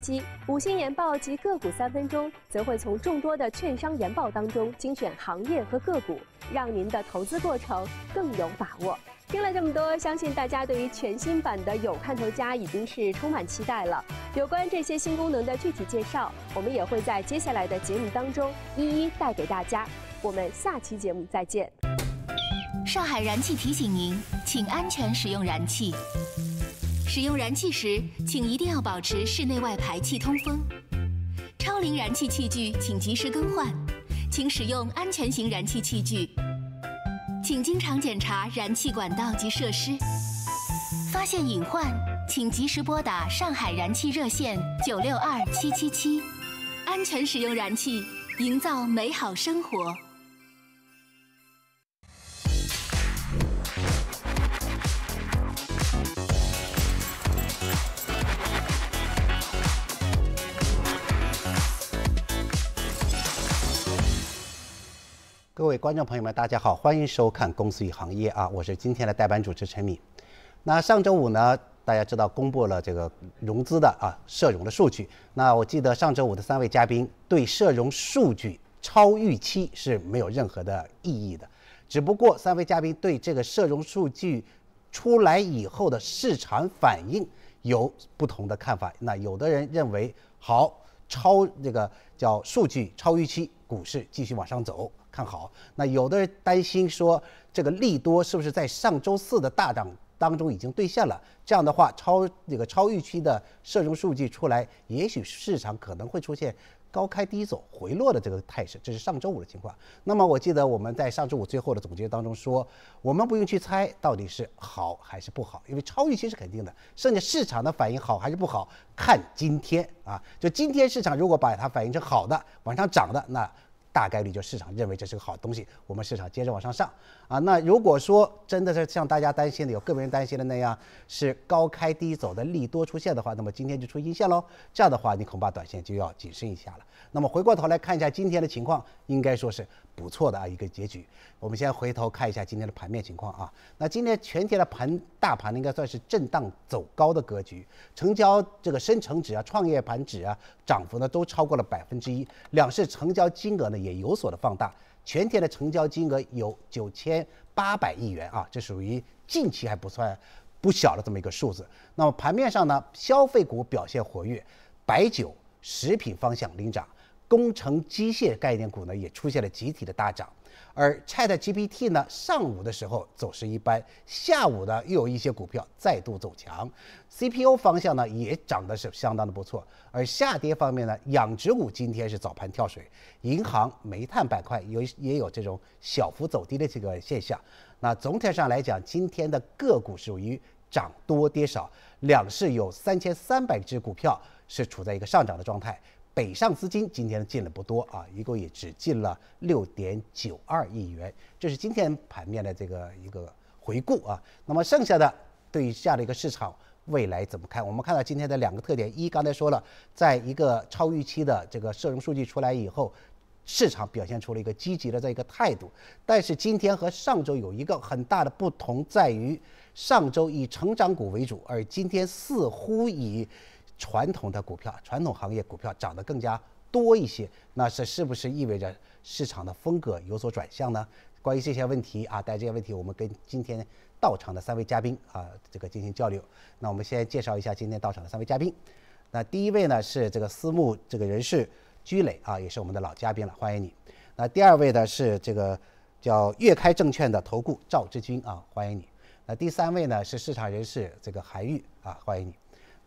七五星研报及个股三分钟，则会从众多的券商研报当中精选行业和个股，让您的投资过程更有把握。听了这么多，相信大家对于全新版的有看头家已经是充满期待了。有关这些新功能的具体介绍，我们也会在接下来的节目当中一一带给大家。我们下期节目再见。上海燃气提醒您，请安全使用燃气。使用燃气时，请一定要保持室内外排气通风。超龄燃气器具请及时更换，请使用安全型燃气器具。请经常检查燃气管道及设施。发现隐患，请及时拨打上海燃气热线九六二七七七。安全使用燃气，营造美好生活。各位观众朋友们，大家好，欢迎收看《公司与行业》啊，我是今天的代班主持陈敏。那上周五呢，大家知道公布了这个融资的啊社融的数据。那我记得上周五的三位嘉宾对社融数据超预期是没有任何的异议的，只不过三位嘉宾对这个社融数据出来以后的市场反应有不同的看法。那有的人认为好超这个叫数据超预期，股市继续往上走。看好，那有的人担心说，这个利多是不是在上周四的大涨当中已经兑现了？这样的话，超这个超预期的社融数据出来，也许市场可能会出现高开低走、回落的这个态势。这是上周五的情况。那么我记得我们在上周五最后的总结当中说，我们不用去猜到底是好还是不好，因为超预期是肯定的，剩下市场的反应好还是不好，看今天啊，就今天市场如果把它反映成好的，往上涨的那。大概率就市场认为这是个好东西，我们市场接着往上上啊。那如果说真的是像大家担心的，有个别人担心的那样是高开低走的利多出现的话，那么今天就出阴线喽。这样的话，你恐怕短线就要谨慎一下了。那么回过头来看一下今天的情况，应该说是不错的啊一个结局。我们先回头看一下今天的盘面情况啊。那今天全天的盘大盘呢应该算是震荡走高的格局，成交这个深成指啊、创业板指啊，涨幅呢都超过了百分之一，两市成交金额呢也有所的放大，全天的成交金额有九千八百亿元啊，这属于近期还不算不小的这么一个数字。那么盘面上呢，消费股表现活跃，白酒、食品方向领涨。工程机械概念股呢也出现了集体的大涨，而 Chat GPT 呢上午的时候走势一般，下午呢又有一些股票再度走强，CPU 方向呢也涨得是相当的不错，而下跌方面呢，养殖股今天是早盘跳水，银行、煤炭板块有也有这种小幅走低的这个现象。那总体上来讲，今天的个股属于涨多跌少，两市有三千三百只股票是处在一个上涨的状态。北上资金今天进的不多啊，一共也只进了六点九二亿元，这是今天盘面的这个一个回顾啊。那么剩下的对于这样的一个市场未来怎么看？我们看到今天的两个特点：一，刚才说了，在一个超预期的这个社融数据出来以后，市场表现出了一个积极的这一个态度。但是今天和上周有一个很大的不同，在于上周以成长股为主，而今天似乎以传统的股票、传统行业股票涨得更加多一些，那这是不是意味着市场的风格有所转向呢？关于这些问题啊，带这些问题，我们跟今天到场的三位嘉宾啊，这个进行交流。那我们先介绍一下今天到场的三位嘉宾。那第一位呢是这个私募这个人士居磊啊，也是我们的老嘉宾了，欢迎你。那第二位呢是这个叫粤开证券的投顾赵志军啊，欢迎你。那第三位呢是市场人士这个韩玉啊，欢迎你。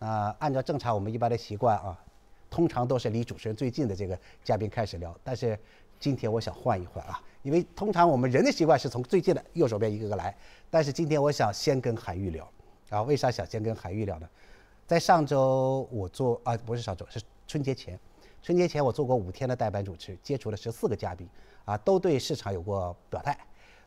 那按照正常我们一般的习惯啊，通常都是离主持人最近的这个嘉宾开始聊。但是今天我想换一换啊，因为通常我们人的习惯是从最近的右手边一个个来。但是今天我想先跟韩愈聊啊，为啥想先跟韩愈聊呢？在上周我做啊，不是上周，是春节前，春节前我做过五天的代班主持，接触了十四个嘉宾啊，都对市场有过表态。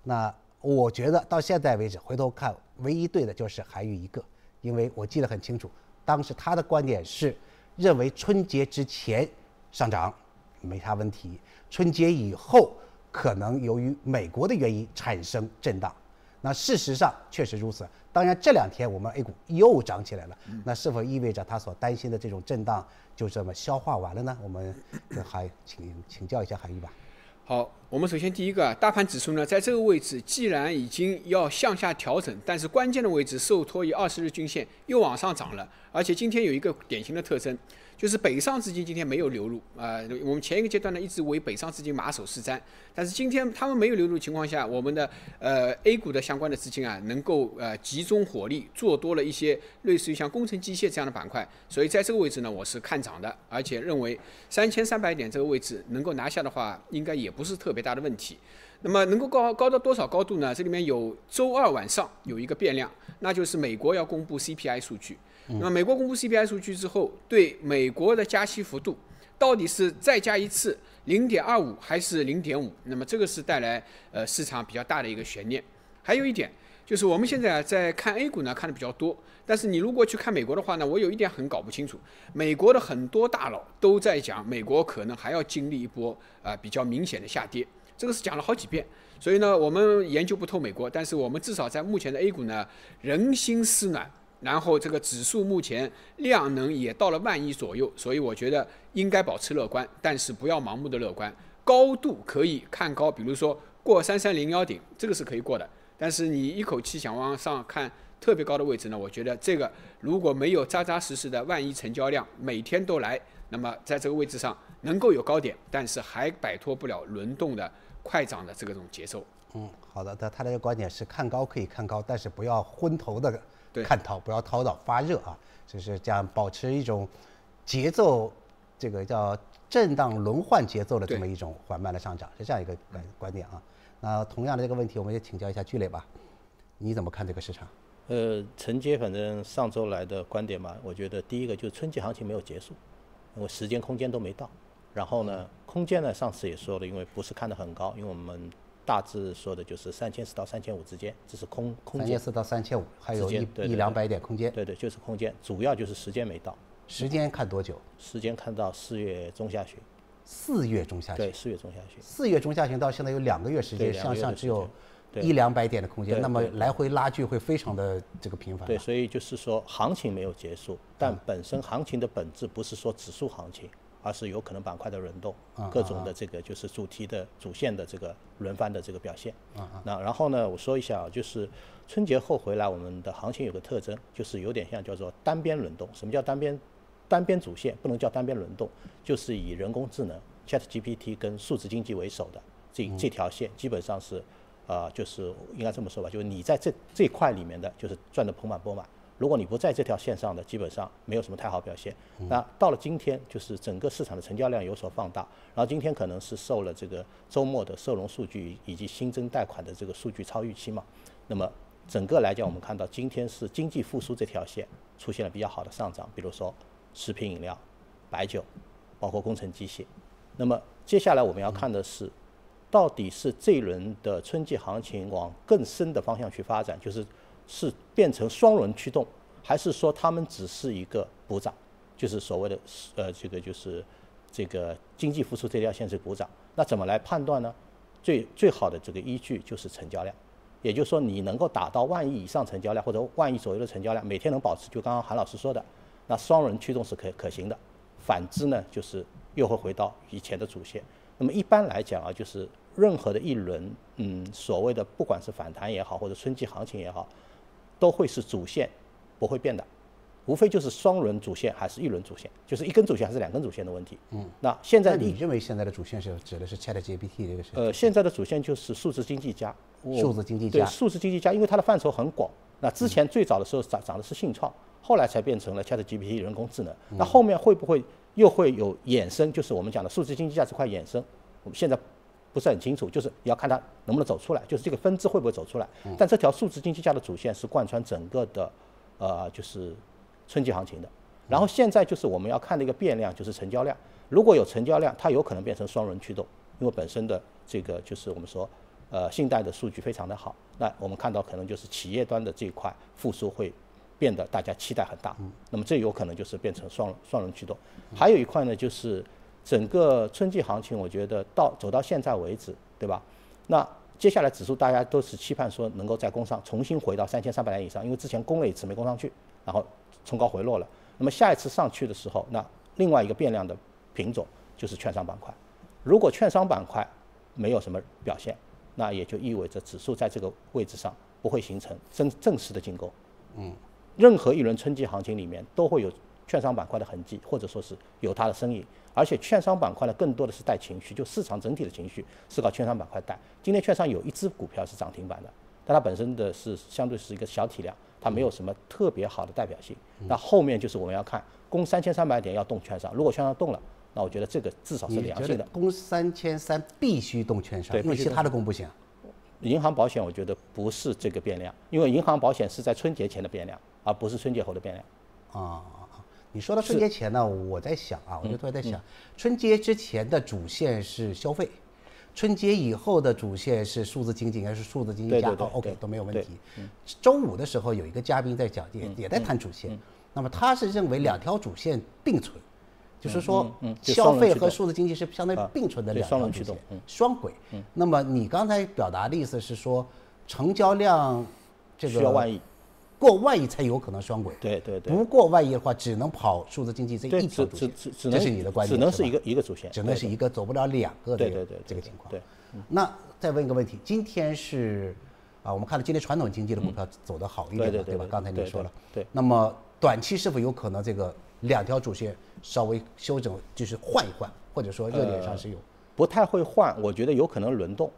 那我觉得到现在为止，回头看唯一对的就是韩愈一个，因为我记得很清楚。当时他的观点是，认为春节之前上涨没啥问题，春节以后可能由于美国的原因产生震荡。那事实上确实如此。当然这两天我们 A 股又涨起来了，那是否意味着他所担心的这种震荡就这么消化完了呢？我们还请请教一下韩愈吧。好，我们首先第一个，大盘指数呢，在这个位置既然已经要向下调整，但是关键的位置受托于二十日均线又往上涨了，而且今天有一个典型的特征。就是北上资金今天没有流入啊，我们前一个阶段呢一直为北上资金马首是瞻，但是今天他们没有流入的情况下，我们的呃 A 股的相关的资金啊能够呃集中火力做多了一些类似于像工程机械这样的板块，所以在这个位置呢我是看涨的，而且认为三千三百点这个位置能够拿下的话，应该也不是特别大的问题。那么能够高高到多少高度呢？这里面有周二晚上有一个变量，那就是美国要公布 CPI 数据。那么美国公布 CPI 数据之后，对美国的加息幅度到底是再加一次零点二五还是零点五？那么这个是带来呃市场比较大的一个悬念。还有一点就是我们现在在看 A 股呢看的比较多，但是你如果去看美国的话呢，我有一点很搞不清楚。美国的很多大佬都在讲美国可能还要经历一波啊比较明显的下跌，这个是讲了好几遍。所以呢，我们研究不透美国，但是我们至少在目前的 A 股呢，人心思暖。然后这个指数目前量能也到了万亿左右，所以我觉得应该保持乐观，但是不要盲目的乐观。高度可以看高，比如说过三三零幺顶，这个是可以过的。但是你一口气想往上看特别高的位置呢？我觉得这个如果没有扎扎实实的万亿成交量每天都来，那么在这个位置上能够有高点，但是还摆脱不了轮动的快涨的这个种节奏。嗯，好的，他他的观点是看高可以看高，但是不要昏头的。看涛不要涛到发热啊，就是这样保持一种节奏，这个叫震荡轮换节奏的这么一种缓慢的上涨，是这样一个观观点啊。那同样的这个问题，我们也请教一下聚磊吧，你怎么看这个市场？呃，承接反正上周来的观点嘛，我觉得第一个就是春季行情没有结束，因为时间空间都没到。然后呢，空间呢上次也说了，因为不是看得很高，因为我们。大致说的就是三千四到三千五之间，这是空空间。三千四到三千五，还有一一两百点空间。对对，就是空间，主要就是时间没到。时间看多久？时间看到四月中下旬。四月中下旬。对，四月中下旬。四月中下旬到现在有两个月时间，向上只有一两百点的空间，那么来回拉锯会非常的这个频繁。对，所以就是说行情没有结束，但本身行情的本质不是说指数行情。而是有可能板块的轮动，各种的这个就是主题的主线的这个轮番的这个表现。那然后呢，我说一下啊，就是春节后回来，我们的行情有个特征，就是有点像叫做单边轮动。什么叫单边？单边主线不能叫单边轮动，就是以人工智能 Chat GPT 跟数字经济为首的这这条线，基本上是，啊，就是应该这么说吧，就是你在这这块里面的就是赚得盆满钵满。如果你不在这条线上的，基本上没有什么太好表现。那到了今天，就是整个市场的成交量有所放大，然后今天可能是受了这个周末的社融数据以及新增贷款的这个数据超预期嘛。那么整个来讲，我们看到今天是经济复苏这条线出现了比较好的上涨，比如说食品饮料、白酒，包括工程机械。那么接下来我们要看的是，到底是这一轮的春季行情往更深的方向去发展，就是。是变成双轮驱动，还是说他们只是一个补涨，就是所谓的呃这个就是这个经济复苏这条线是补涨？那怎么来判断呢？最最好的这个依据就是成交量，也就是说你能够达到万亿以上成交量或者万亿左右的成交量，每天能保持，就刚刚韩老师说的，那双轮驱动是可可行的。反之呢，就是又会回到以前的主线。那么一般来讲啊，就是任何的一轮，嗯，所谓的不管是反弹也好，或者春季行情也好。都会是主线，不会变的，无非就是双轮主线还是一轮主线，就是一根主线还是两根主线的问题。嗯，那现在你认为现在的主线是指的是 ChatGPT 这个是？呃，现在的主线就是数字经济加，数字经济加，对，数字经济加，因为它的范畴很广。那之前最早的时候涨涨的是信创，后来才变成了 ChatGPT 人工智能。那后面会不会又会有衍生？就是我们讲的数字经济加这块衍生，我们现在。不是很清楚，就是你要看它能不能走出来，就是这个分支会不会走出来。但这条数字经济下的主线是贯穿整个的，呃，就是春季行情的。然后现在就是我们要看的一个变量，就是成交量。如果有成交量，它有可能变成双轮驱动，因为本身的这个就是我们说，呃，信贷的数据非常的好。那我们看到可能就是企业端的这一块复苏会变得大家期待很大。那么这有可能就是变成双双轮驱动。还有一块呢，就是。整个春季行情，我觉得到走到现在为止，对吧？那接下来指数大家都是期盼说能够在攻上重新回到三千三百点以上，因为之前攻了一次没攻上去，然后冲高回落了。那么下一次上去的时候，那另外一个变量的品种就是券商板块。如果券商板块没有什么表现，那也就意味着指数在这个位置上不会形成正正式的进攻。嗯，任何一轮春季行情里面都会有券商板块的痕迹，或者说是有它的身影。而且券商板块呢，更多的是带情绪，就市场整体的情绪是靠券商板块带。今天券商有一只股票是涨停板的，但它本身的是相对是一个小体量，它没有什么特别好的代表性。那后面就是我们要看攻三千三百点要动券商，如果券商动了，那我觉得这个至少是良性的。攻三千三必须动券商，因为其他的攻不行。银行保险我觉得不是这个变量，因为银行保险是在春节前的变量，而不是春节后的变量。啊。你说到春节前呢，我在想啊，我就突然在想，春节之前的主线是消费，春节以后的主线是数字经济，应该是数字经济加高，OK 都没有问题。周五的时候有一个嘉宾在讲，也也在谈主线，那么他是认为两条主线并存，就是说消费和数字经济是相当于并存的两条主线，双轨。那么你刚才表达的意思是说，成交量这个需要万亿。过万亿才有可能双轨，对对对，不过万亿的话，只能跑数字经济这一条主线，这是你的观点，只能是一个一个主线，只能是一个，走不了两个，对对对，这个情况。对，那再问一个问题，今天是啊，我们看到今天传统经济的股票走得好一点，对吧？刚才你说了，对。那么短期是否有可能这个两条主线稍微修整，就是换一换，或者说热点上是有？不太会换，我觉得有可能轮动。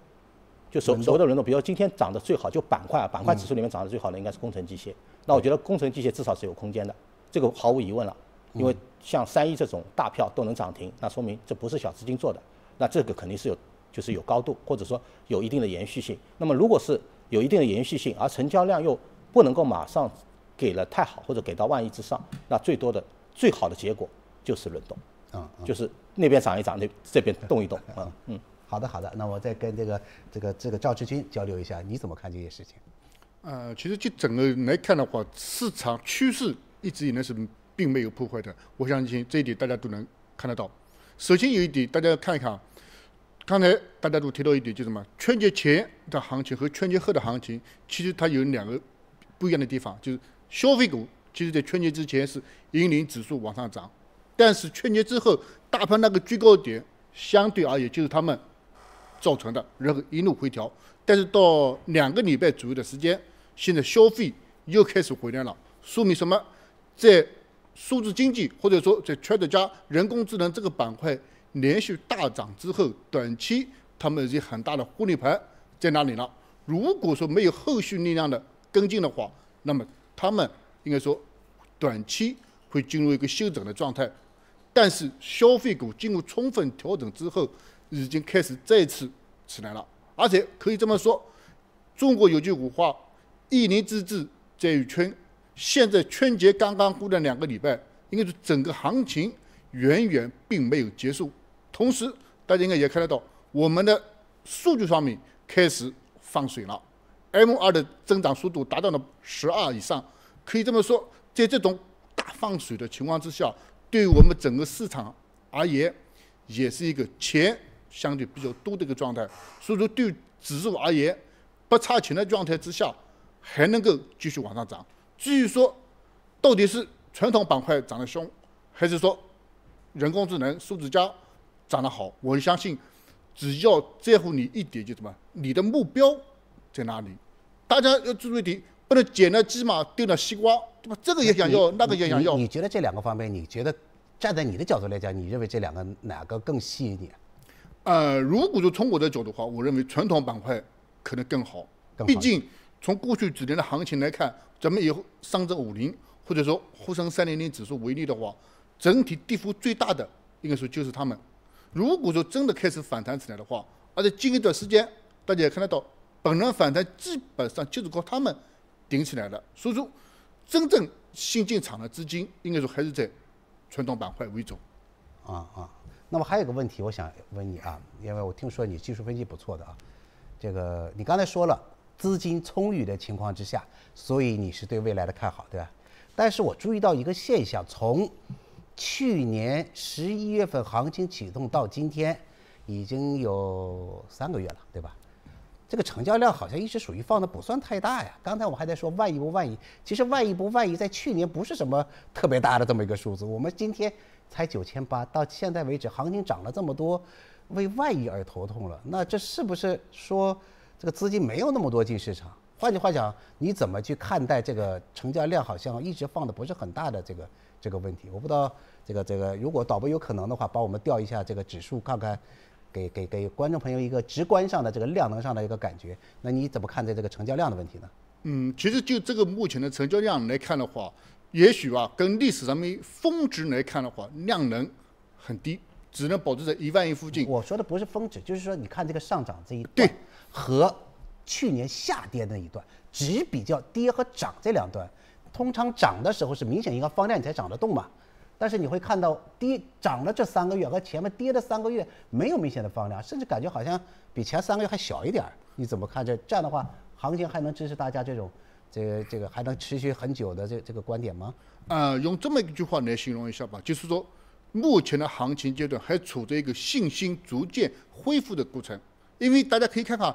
就所所谓的轮动，比如今天涨得最好就板块啊，板块指数里面涨得最好的应该是工程机械。那我觉得工程机械至少是有空间的，这个毫无疑问了。因为像三一这种大票都能涨停，那说明这不是小资金做的，那这个肯定是有就是有高度，或者说有一定的延续性。那么如果是有一定的延续性，而成交量又不能够马上给了太好，或者给到万亿之上，那最多的最好的结果就是轮动，嗯，就是那边涨一涨，那这边动一动，嗯嗯。好的，好的，那我再跟这个这个这个赵志军交流一下，你怎么看这些事情？呃，其实就整个来看的话，市场趋势一直以来是并没有破坏的，我相信这一点大家都能看得到。首先有一点，大家看一看啊，刚才大家都提到一点，就是什么？春节前的行情和春节后的行情，其实它有两个不一样的地方，就是消费股其实在春节之前是引领指数往上涨，但是春节之后，大盘那个最高点相对而言就是他们。造成的，然后一路回调，但是到两个礼拜左右的时间，现在消费又开始回来了，说明什么？在数字经济或者说在 t r a d 加人工智能这个板块连续大涨之后，短期他们有很大的获利盘在哪里了？如果说没有后续力量的跟进的话，那么他们应该说短期会进入一个休整的状态。但是消费股经过充分调整之后，已经开始再次起来了，而且可以这么说，中国有句古话：“一年之计在于春。”现在春节刚刚过了两个礼拜，应该是整个行情远远并没有结束。同时，大家应该也看得到，我们的数据方面开始放水了，M2 的增长速度达到了十二以上。可以这么说，在这种大放水的情况之下，对于我们整个市场而言，也是一个钱。相对比较多的一个状态，所以说对指数而言，不差钱的状态之下，还能够继续往上涨。至于说到底是传统板块涨得凶，还是说人工智能、数字加涨得好，我相信只要在乎你一点，就什么，你的目标在哪里？大家要注意一点，不能捡了鸡嘛丢了西瓜，对吧？这个也想要，那个也想要。你觉得这两个方面，你觉得站在你的角度来讲，你认为这两个哪个更吸引你？呃，如果说从我的角度话，我认为传统板块可能更好。毕竟从过去几年的行情来看，咱们以上证五零或者说沪深三零零指数为例的话，整体跌幅最大的应该说就是他们。如果说真的开始反弹起来的话，而且近一段时间大家也看得到，本轮反弹基本上就是靠他们顶起来的。所以说，真正新进场的资金应该说还是在传统板块为主。啊啊。那么还有个问题，我想问你啊，因为我听说你技术分析不错的啊，这个你刚才说了资金充裕的情况之下，所以你是对未来的看好，对吧？但是我注意到一个现象，从去年十一月份行情启动到今天，已经有三个月了，对吧？这个成交量好像一直属于放的不算太大呀。刚才我们还在说万亿不万亿，其实万亿不万亿，在去年不是什么特别大的这么一个数字。我们今天才九千八，到现在为止行情涨了这么多，为万亿而头痛了。那这是不是说这个资金没有那么多进市场？换句话讲，你怎么去看待这个成交量好像一直放的不是很大的这个这个问题？我不知道这个这个，如果导播有可能的话，帮我们调一下这个指数，看看给给给观众朋友一个直观上的这个量能上的一个感觉。那你怎么看待这个成交量的问题呢？嗯，其实就这个目前的成交量来看的话，也许啊，跟历史上面峰值来看的话，量能很低，只能保持在一万亿附近。我说的不是峰值，就是说你看这个上涨这一段和去年下跌那一段，只比较跌和涨这两段，通常涨的时候是明显一个放量你才涨得动嘛。但是你会看到跌涨了这三个月和前面跌的三个月没有明显的放量，甚至感觉好像比前三个月还小一点儿。你怎么看这这样的话，行情还能支持大家这种这个这个还能持续很久的这这个观点吗？呃，用这么一句话来形容一下吧，就是说，目前的行情阶段还处在一个信心逐渐恢复的过程。因为大家可以看看，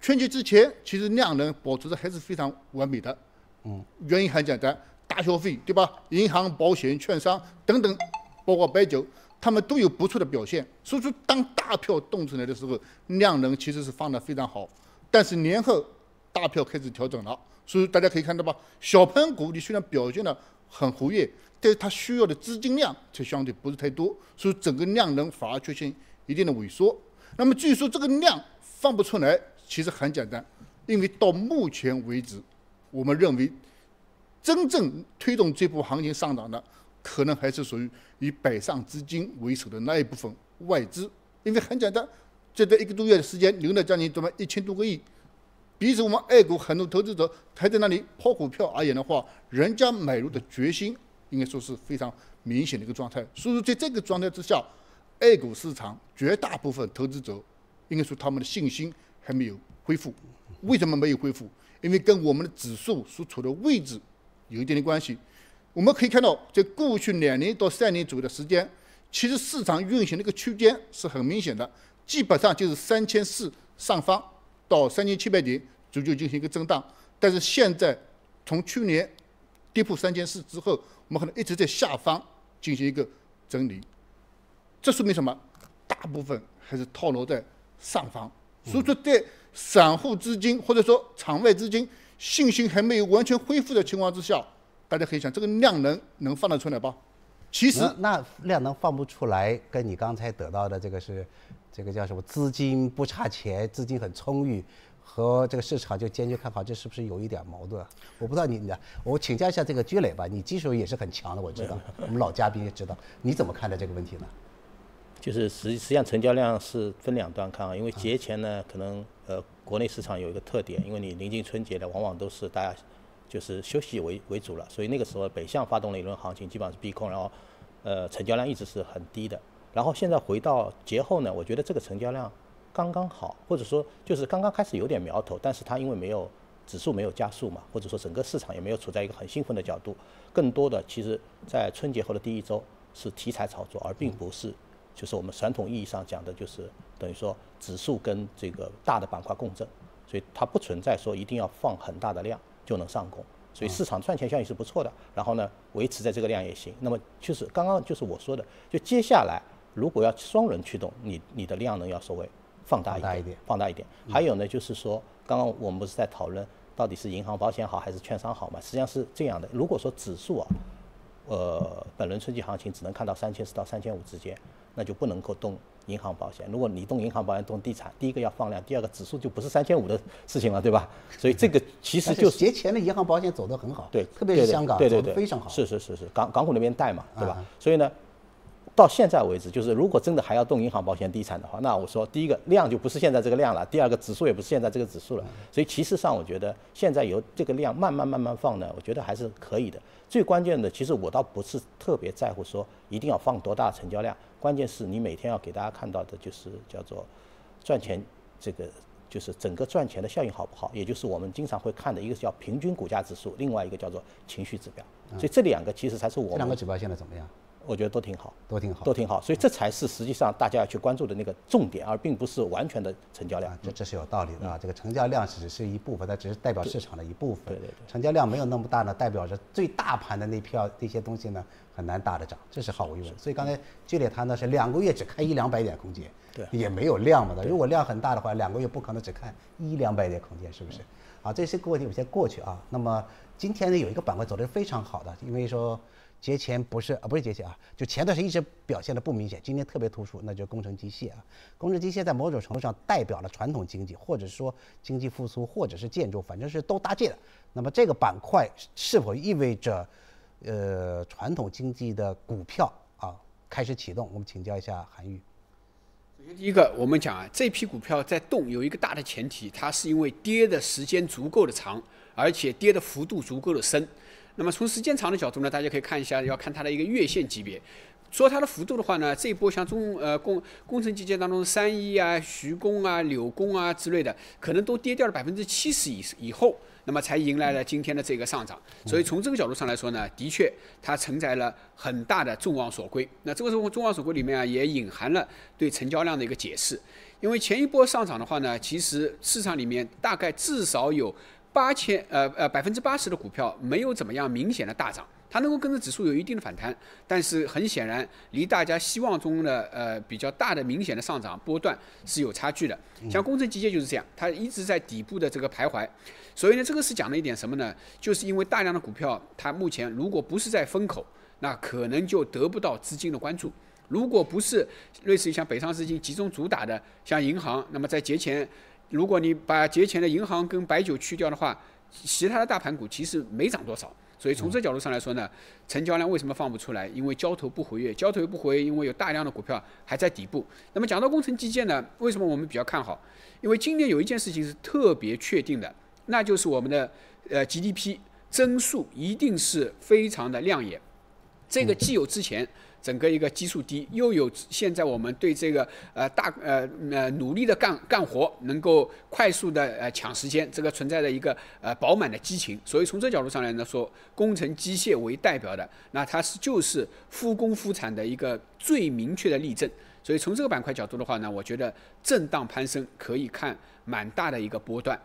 春节之前其实量能保持的还是非常完美的。嗯，原因很简单，大消费对吧？银行、保险、券商等等，包括白酒，他们都有不错的表现。所以说，当大票动出来的时候，量能其实是放的非常好。但是年后大票开始调整了，所以大家可以看到吧，小盘股你虽然表现的很活跃，但是它需要的资金量却相对不是太多，所以整个量能反而出现一定的萎缩。那么据说这个量放不出来，其实很简单，因为到目前为止，我们认为真正推动这波行情上涨的，可能还是属于以北上资金为首的那一部分外资，因为很简单，这在一个多月的时间流了将近这么一千多个亿，比起我们爱股很多投资者还在那里抛股票而言的话，人家买入的决心应该说是非常明显的一个状态。所以说，在这个状态之下，爱股市场绝大部分投资者应该说他们的信心还没有恢复。为什么没有恢复？因为跟我们的指数所处的位置有一定的关系。我们可以看到，在过去两年到三年左右的时间，其实市场运行的一个区间是很明显的，基本上就是三千四上方到三千七百点逐渐进行一个震荡。但是现在从去年跌破三千四之后，我们可能一直在下方进行一个整理。这说明什么？大部分还是套牢在上方。所以说，在散户资金或者说场外资金信心还没有完全恢复的情况之下，大家可以想，这个量能能放得出来吧？其实那那量能放不出来，跟你刚才得到的这个是，这个叫什么？资金不差钱，资金很充裕，和这个市场就坚决看好，这是不是有一点矛盾？啊我不知道你，的我请教一下这个居磊吧，你技术也是很强的，我知道，我们老嘉宾也知道，你怎么看待这个问题呢？就是实实际上成交量是分两端看啊，因为节前呢，可能呃国内市场有一个特点，因为你临近春节的，往往都是大家就是休息为为主了，所以那个时候北向发动了一轮行情，基本上是逼空，然后呃成交量一直是很低的。然后现在回到节后呢，我觉得这个成交量刚刚好，或者说就是刚刚开始有点苗头，但是它因为没有指数没有加速嘛，或者说整个市场也没有处在一个很兴奋的角度，更多的其实在春节后的第一周是题材炒作，而并不是。就是我们传统意义上讲的，就是等于说指数跟这个大的板块共振，所以它不存在说一定要放很大的量就能上攻，所以市场赚钱效应是不错的。然后呢，维持在这个量也行。那么就是刚刚就是我说的，就接下来如果要双轮驱动，你你的量能要稍微放大一点，放大一点。还有呢，就是说刚刚我们不是在讨论到底是银行保险好还是券商好嘛？实际上是这样的，如果说指数啊，呃，本轮春季行情只能看到三千四到三千五之间。那就不能够动银行保险。如果你动银行保险、动地产，第一个要放量，第二个指数就不是三千五的事情了，对吧？所以这个其实就是节前的银行保险走得很好，对，特别是香港对对对，非常好。是是是是，港港股那边带嘛，对吧？所以呢，到现在为止，就是如果真的还要动银行保险、地产的话，那我说第一个量就不是现在这个量了，第二个指数也不是现在这个指数了。所以其实上，我觉得现在由这个量慢慢慢慢放呢，我觉得还是可以的。最关键的，其实我倒不是特别在乎说一定要放多大成交量，关键是你每天要给大家看到的就是叫做赚钱这个就是整个赚钱的效应好不好，也就是我们经常会看的一个叫平均股价指数，另外一个叫做情绪指标。所以这两个其实才是我们两个指标现在怎么样？我觉得都挺好，都挺好，都挺好。所以这才是实际上大家要去关注的那个重点，而并不是完全的成交量。这这是有道理的啊。这个成交量只是一部分，它只是代表市场的一部分。对对对。成交量没有那么大呢，代表着最大盘的那票那些东西呢很难大的涨，这是毫无疑问。所以刚才剧烈谈的是两个月只开一两百点空间，对，也没有量嘛的。如果量很大的话，两个月不可能只看一两百点空间，是不是？啊，这些个问题我先过去啊。那么今天呢有一个板块走的是非常好的，因为说。节前不是啊，不是节前啊，就前段时间一直表现的不明显，今天特别突出，那就是工程机械啊。工程机械在某种程度上代表了传统经济，或者说经济复苏，或者是建筑，反正是都搭界的。那么这个板块是否意味着，呃，传统经济的股票啊开始启动？我们请教一下韩愈。首先一个，我们讲啊，这批股票在动有一个大的前提，它是因为跌的时间足够的长，而且跌的幅度足够的深。那么从时间长的角度呢，大家可以看一下，要看它的一个月线级别。说它的幅度的话呢，这一波像中呃工工程基建当中，三一啊、徐工啊、柳工啊之类的，可能都跌掉了百分之七十以以后，那么才迎来了今天的这个上涨。所以从这个角度上来说呢，的确它承载了很大的众望所归。那这个时候众望所归里面啊，也隐含了对成交量的一个解释。因为前一波上涨的话呢，其实市场里面大概至少有。八千呃呃百分之八十的股票没有怎么样明显的大涨，它能够跟着指数有一定的反弹，但是很显然离大家希望中的呃比较大的明显的上涨波段是有差距的。像工程机械就是这样，它一直在底部的这个徘徊，所以呢这个是讲了一点什么呢？就是因为大量的股票它目前如果不是在风口，那可能就得不到资金的关注；如果不是类似于像北上资金集中主打的像银行，那么在节前。如果你把节前的银行跟白酒去掉的话，其他的大盘股其实没涨多少。所以从这角度上来说呢，成交量为什么放不出来？因为交投不活跃，交投不活跃，因为有大量的股票还在底部。那么讲到工程基建呢，为什么我们比较看好？因为今年有一件事情是特别确定的，那就是我们的呃 GDP 增速一定是非常的亮眼。这个既有之前。整个一个基数低，又有现在我们对这个呃大呃呃努力的干干活，能够快速的呃抢时间，这个存在的一个呃饱满的激情，所以从这角度上来呢说，工程机械为代表的，那它是就是复工复产的一个最明确的例证。所以从这个板块角度的话呢，我觉得震荡攀升可以看蛮大的一个波段。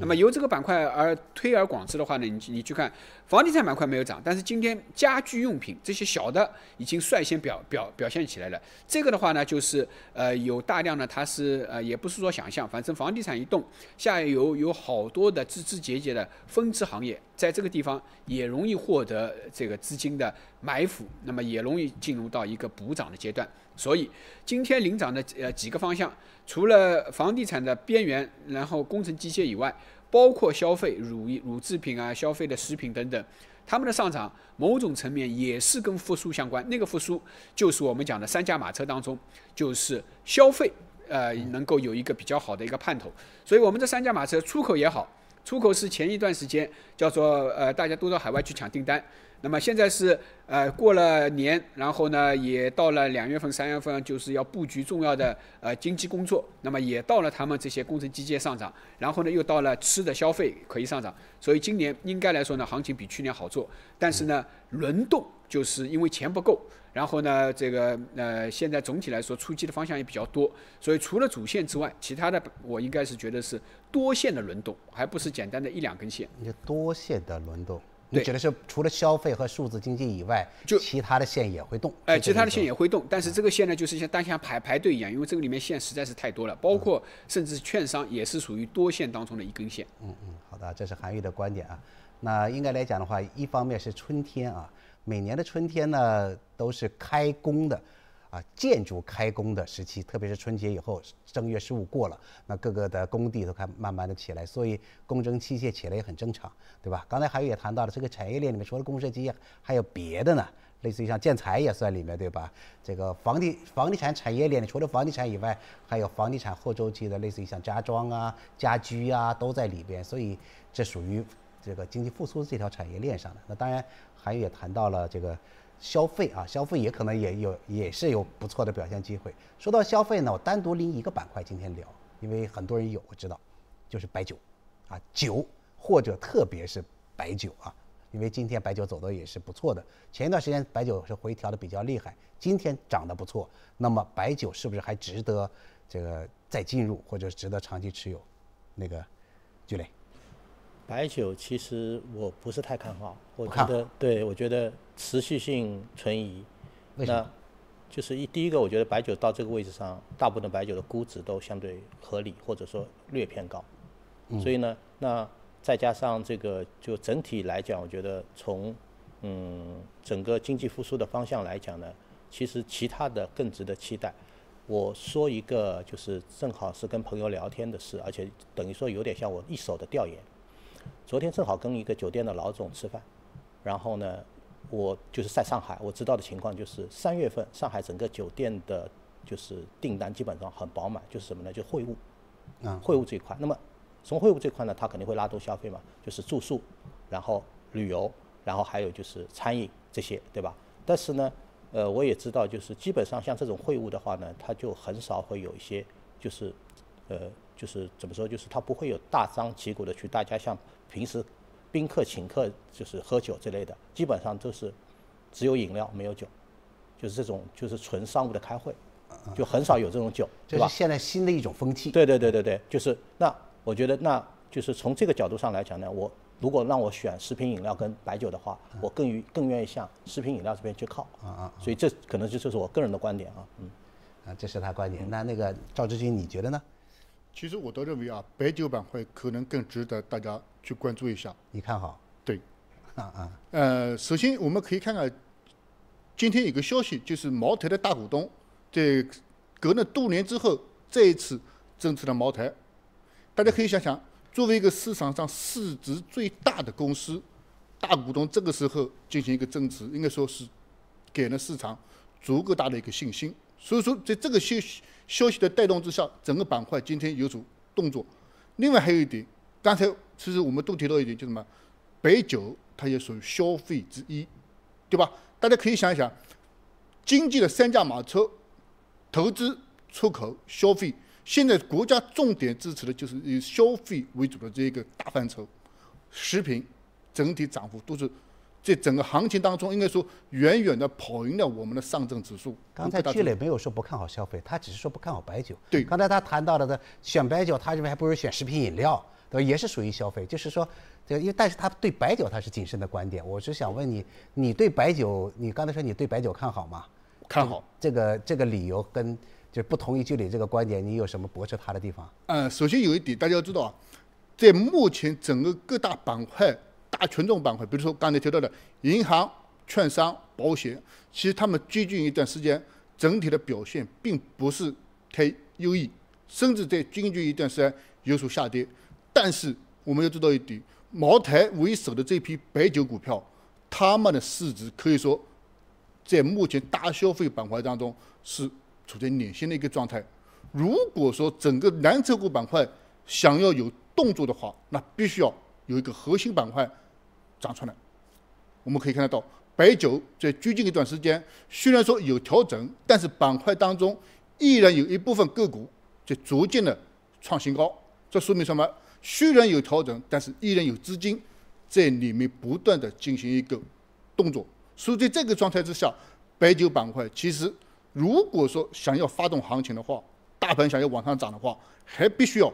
那么由这个板块而推而广之的话呢，你你去看房地产板块没有涨，但是今天家居用品这些小的已经率先表表表现起来了。这个的话呢，就是呃有大量的它是呃也不是说想象，反正房地产一动，下游有好多的枝枝节节的分支行业，在这个地方也容易获得这个资金的埋伏，那么也容易进入到一个补涨的阶段。所以今天领涨的呃几个方向，除了房地产的边缘，然后工程机械以外，包括消费、乳乳制品啊、消费的食品等等，他们的上涨某种层面也是跟复苏相关。那个复苏就是我们讲的三驾马车当中，就是消费呃能够有一个比较好的一个盼头。所以我们这三驾马车，出口也好，出口是前一段时间叫做呃大家都到海外去抢订单。那么现在是呃过了年，然后呢也到了两月份、三月份，就是要布局重要的呃经济工作。那么也到了他们这些工程机械上涨，然后呢又到了吃的消费可以上涨。所以今年应该来说呢，行情比去年好做。但是呢，轮动就是因为钱不够，然后呢这个呃现在总体来说出击的方向也比较多。所以除了主线之外，其他的我应该是觉得是多线的轮动，还不是简单的一两根线。就多线的轮动。你指的是除了消费和数字经济以外，就其他的线也会动？哎，其他的线也会动，但是这个线呢，就是像单向排排队一样，因为这个里面线实在是太多了，包括甚至券商也是属于多线当中的一根线。嗯嗯，好的，这是韩愈的观点啊。那应该来讲的话，一方面是春天啊，每年的春天呢都是开工的。啊，建筑开工的时期，特别是春节以后，正月十五过了，那各个的工地都开慢慢的起来，所以工程机械起来也很正常，对吧？刚才还有也谈到了，这个产业链里面除了工程机械，还有别的呢，类似于像建材也算里面，对吧？这个房地房地产产业链里，除了房地产以外，还有房地产后周期的，类似于像家装啊、家居啊，都在里边，所以这属于这个经济复苏这条产业链上的。那当然，韩宇也谈到了这个。消费啊，消费也可能也有，也是有不错的表现机会。说到消费呢，我单独拎一个板块今天聊，因为很多人有，我知道，就是白酒，啊酒或者特别是白酒啊，因为今天白酒走的也是不错的。前一段时间白酒是回调的比较厉害，今天涨得不错。那么白酒是不是还值得这个再进入，或者值得长期持有？那个聚磊，白酒其实我不是太看好，我觉得对我觉得持续性存疑。那为什么？就是一第一个，我觉得白酒到这个位置上，大部分白酒的估值都相对合理，或者说略偏高。所以呢，那再加上这个，就整体来讲，我觉得从嗯整个经济复苏的方向来讲呢，其实其他的更值得期待。我说一个，就是正好是跟朋友聊天的事，而且等于说有点像我一手的调研。昨天正好跟一个酒店的老总吃饭，然后呢，我就是在上海，我知道的情况就是三月份上海整个酒店的，就是订单基本上很饱满，就是什么呢？就会务，啊会务这一块。那么从会务这块呢，它肯定会拉动消费嘛，就是住宿，然后旅游，然后还有就是餐饮这些，对吧？但是呢，呃，我也知道，就是基本上像这种会务的话呢，它就很少会有一些，就是，呃，就是怎么说，就是它不会有大张旗鼓的去大家像平时宾客请客就是喝酒之类的，基本上都是只有饮料没有酒，就是这种就是纯商务的开会，就很少有这种酒，对吧这是？现在新的一种风气。对对对对对，就是那我觉得那就是从这个角度上来讲呢，我如果让我选食品饮料跟白酒的话，我更于更愿意向食品饮料这边去靠。啊啊所以这可能这就是我个人的观点啊，嗯。啊，这是他观点。那那个赵志军，你觉得呢？其实我倒认为啊，白酒板块可能更值得大家去关注一下。你看好？对，啊啊，呃，首先我们可以看看，今天有个消息，就是茅台的大股东在隔了多年之后再一次增持了茅台。大家可以想想，作为一个市场上市值最大的公司，大股东这个时候进行一个增持，应该说是给了市场足够大的一个信心。所以说，在这个消息消息的带动之下，整个板块今天有所动作。另外还有一点，刚才其实我们都提到一点，就什么？白酒它也属于消费之一，对吧？大家可以想一想，经济的三驾马车，投资、出口、消费，现在国家重点支持的就是以消费为主的这一个大范畴，食品整体涨幅都是在整个行情当中，应该说远远的跑赢了我们的上证指数。刚才聚磊没有说不看好消费，他只是说不看好白酒。对刚才他谈到了的选白酒，他认为还不如选食品饮料，对吧？也是属于消费，就是说，这个因为但是他对白酒他是谨慎的观点。我是想问你，你对白酒，你刚才说你对白酒看好吗？看好。这个这个理由跟就是不同意聚磊这个观点，你有什么驳斥他的地方？嗯，首先有一点大家要知道啊，在目前整个各大板块、大权重板块，比如说刚才提到的银行、券商、保险，其实他们最近一段时间整体的表现并不是太优异，甚至在最近一段时间有所下跌。但是我们要知道一点，茅台为首的这批白酒股票，他们的市值可以说在目前大消费板块当中是处在领先的一个状态。如果说整个蓝筹股板块想要有动作的话，那必须要有一个核心板块涨出来。我们可以看得到，白酒在最近一段时间虽然说有调整，但是板块当中依然有一部分个股在逐渐的创新高。这说明什么？虽然有调整，但是依然有资金在里面不断的进行一个动作。所以在这个状态之下，白酒板块其实如果说想要发动行情的话，大盘想要往上涨的话，还必须要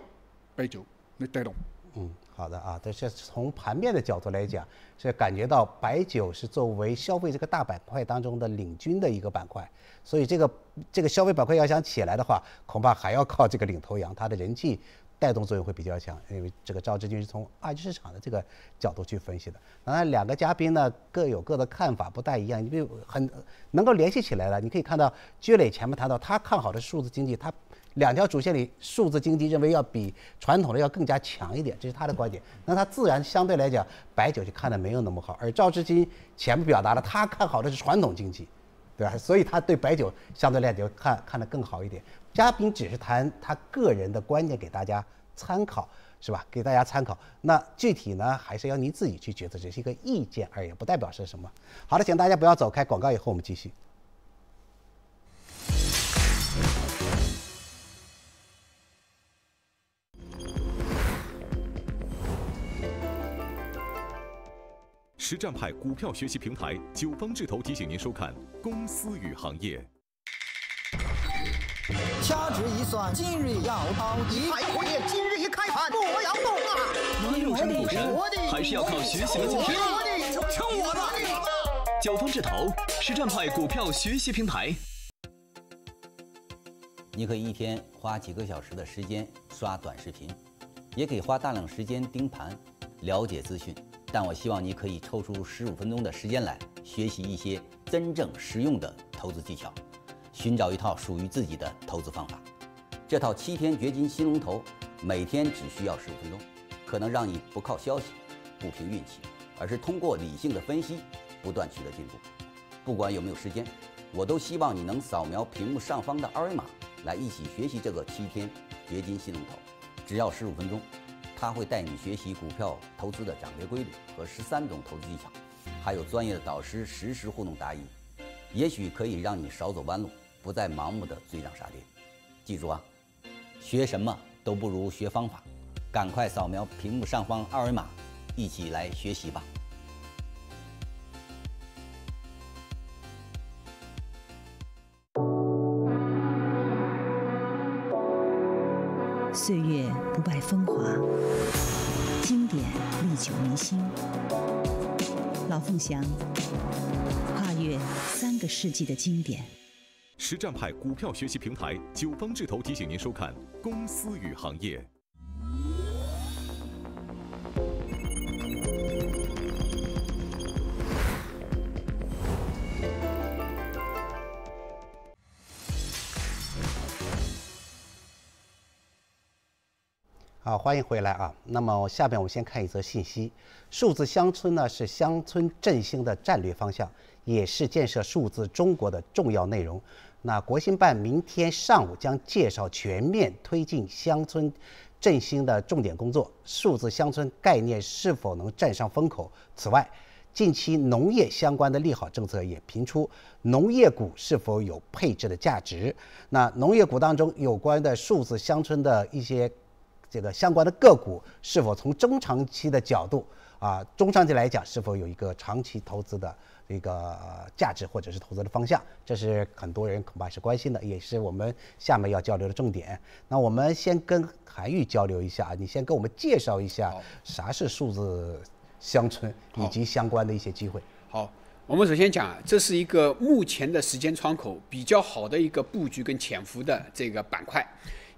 白酒来带动。嗯，好的啊，这是从盘面的角度来讲，是感觉到白酒是作为消费这个大板块当中的领军的一个板块，所以这个这个消费板块要想起来的话，恐怕还要靠这个领头羊，它的人气带动作用会比较强。因为这个赵志军是从二级市场的这个角度去分析的。当然，两个嘉宾呢各有各的看法，不太一样，因为很能够联系起来了。你可以看到，居磊前面谈到他看好的数字经济，他两条主线里，数字经济认为要比传统的要更加强一点，这是他的观点。那他自然相对来讲，白酒就看的没有那么好。而赵志军前面表达了他看好的是传统经济，对吧？所以他对白酒相对来讲看看得更好一点。嘉宾只是谈他个人的观点给大家参考，是吧？给大家参考。那具体呢，还是要您自己去抉择，只是一个意见而已，不代表是什么。好的，请大家不要走开，广告以后我们继续。实战派股票学习平台九方智投提醒您收看《公司与行业》。掐指一算，今日要淘一海阔业，今日一开盘，莫要动啊！你入山不深，还是要靠学习的精神。听我的！九方智投实战派股票学习平台。你可以一天花几个小时的时间刷短视频，也可以花大量时间盯盘，了解资讯。但我希望你可以抽出十五分钟的时间来学习一些真正实用的投资技巧。寻找一套属于自己的投资方法，这套七天掘金新龙头，每天只需要十五分钟，可能让你不靠消息，不凭运气，而是通过理性的分析，不断取得进步。不管有没有时间，我都希望你能扫描屏幕上方的二维码，来一起学习这个七天掘金新龙头。只要十五分钟，他会带你学习股票投资的涨跌规律和十三种投资技巧，还有专业的导师实时互动答疑，也许可以让你少走弯路。不再盲目的追涨杀跌，记住啊，学什么都不如学方法，赶快扫描屏幕上方二维码，一起来学习吧。风华，经典历久弥新。老凤祥，跨越三个世纪的经典。实战派股票学习平台九方智投提醒您收看《公司与行业》。好，欢迎回来啊！那么下边我们先看一则信息：数字乡村呢是乡村振兴的战略方向，也是建设数字中国的重要内容。那国新办明天上午将介绍全面推进乡村振兴的重点工作，数字乡村概念是否能站上风口？此外，近期农业相关的利好政策也频出，农业股是否有配置的价值？那农业股当中有关的数字乡村的一些这个相关的个股，是否从中长期的角度啊，中长期来讲是否有一个长期投资的？一个价值或者是投资的方向，这是很多人恐怕是关心的，也是我们下面要交流的重点。那我们先跟韩玉交流一下啊，你先跟我们介绍一下啥是数字乡村以及相关的一些机会。好，我们首先讲，这是一个目前的时间窗口比较好的一个布局跟潜伏的这个板块，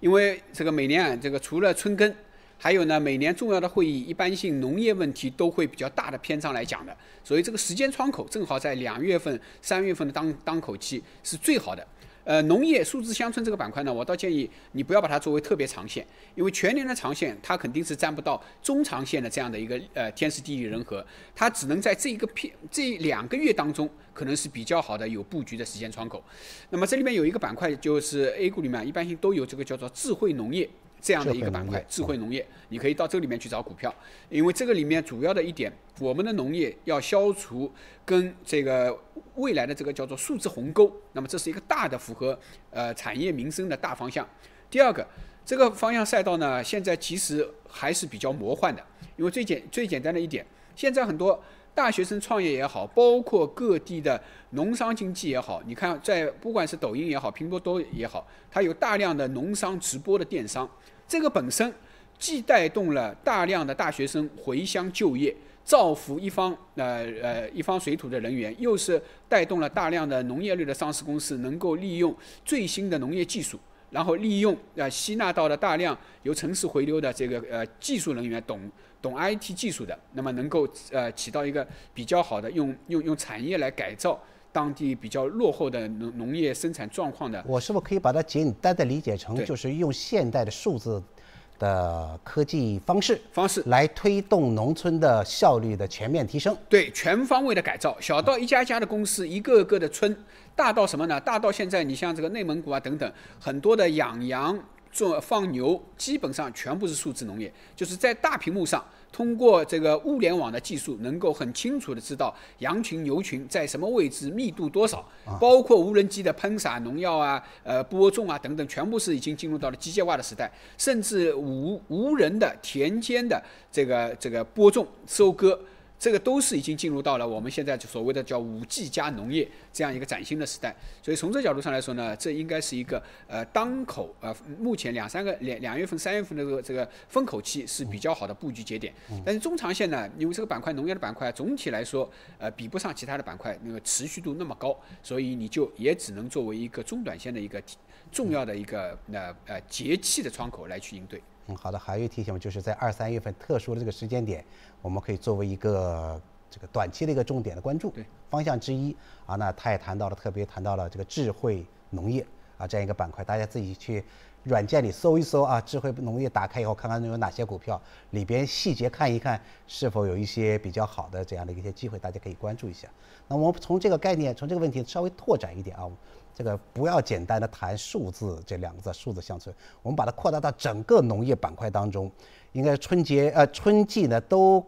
因为这个每年啊，这个除了春耕。还有呢，每年重要的会议，一般性农业问题都会比较大的篇章来讲的，所以这个时间窗口正好在两月份、三月份的当当口期是最好的。呃，农业数字乡村这个板块呢，我倒建议你不要把它作为特别长线，因为全年的长线它肯定是占不到中长线的这样的一个呃天时地利人和，它只能在这一个片这两个月当中可能是比较好的有布局的时间窗口。那么这里面有一个板块就是 A 股里面一般性都有这个叫做智慧农业。这样的一个板块，智慧农业，你可以到这里面去找股票，因为这个里面主要的一点，我们的农业要消除跟这个未来的这个叫做数字鸿沟，那么这是一个大的符合呃产业民生的大方向。第二个，这个方向赛道呢，现在其实还是比较魔幻的，因为最简最简单的一点，现在很多大学生创业也好，包括各地的农商经济也好，你看在不管是抖音也好，拼多多也好，它有大量的农商直播的电商。这个本身既带动了大量的大学生回乡就业，造福一方呃呃一方水土的人员，又是带动了大量的农业类的上市公司能够利用最新的农业技术，然后利用呃吸纳到了大量由城市回流的这个呃技术人员，懂懂 IT 技术的，那么能够呃起到一个比较好的用用用产业来改造。当地比较落后的农农业生产状况的，我是不是可以把它简单的理解成，就是用现代的数字的科技方式方式来推动农村的效率的全面提升？对，全方位的改造，小到一家家的公司，一个个的村，大到什么呢？大到现在你像这个内蒙古啊等等，很多的养羊。做放牛基本上全部是数字农业，就是在大屏幕上，通过这个物联网的技术，能够很清楚的知道羊群、牛群在什么位置，密度多少，包括无人机的喷洒农药啊、呃播种啊等等，全部是已经进入到了机械化的时代，甚至无无人的田间的这个这个播种、收割。这个都是已经进入到了我们现在所谓的叫五 G 加农业这样一个崭新的时代。所以从这角度上来说呢，这应该是一个呃当口呃目前两三个两两月份、三月份的这个这个风口期是比较好的布局节点。但是中长线呢，因为这个板块农业的板块总体来说呃比不上其他的板块那个持续度那么高，所以你就也只能作为一个中短线的一个重要的一个呃呃节气的窗口来去应对。嗯，好的，还有一提醒，就是在二三月份特殊的这个时间点，我们可以作为一个这个短期的一个重点的关注方向之一啊。那他也谈到了，特别谈到了这个智慧农业啊这样一个板块，大家自己去软件里搜一搜啊，智慧农业打开以后，看看有哪些股票，里边细节看一看，是否有一些比较好的这样的一些机会，大家可以关注一下。那我们从这个概念，从这个问题稍微拓展一点啊。这个不要简单的谈数字这两个字，数字乡村，我们把它扩大到整个农业板块当中，应该春节呃春季呢都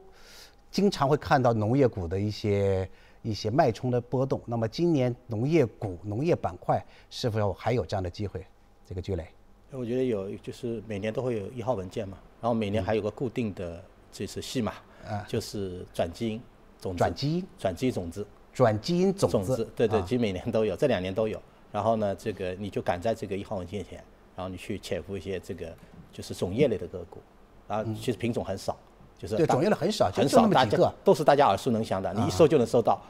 经常会看到农业股的一些一些脉冲的波动。那么今年农业股农业板块是否还有这样的机会？这个聚磊，我觉得有，就是每年都会有一号文件嘛，然后每年还有个固定的这是戏码，啊，就是转基因种子，转基因，转基因种子，转基因种子，对对，其实每年都有，这两年都有。然后呢，这个你就赶在这个一号文件前，然后你去潜伏一些这个就是种业类的个股，啊，其实品种很少，就是对种业类很少，很少，大家都是大家耳熟能详的，你一搜就能搜到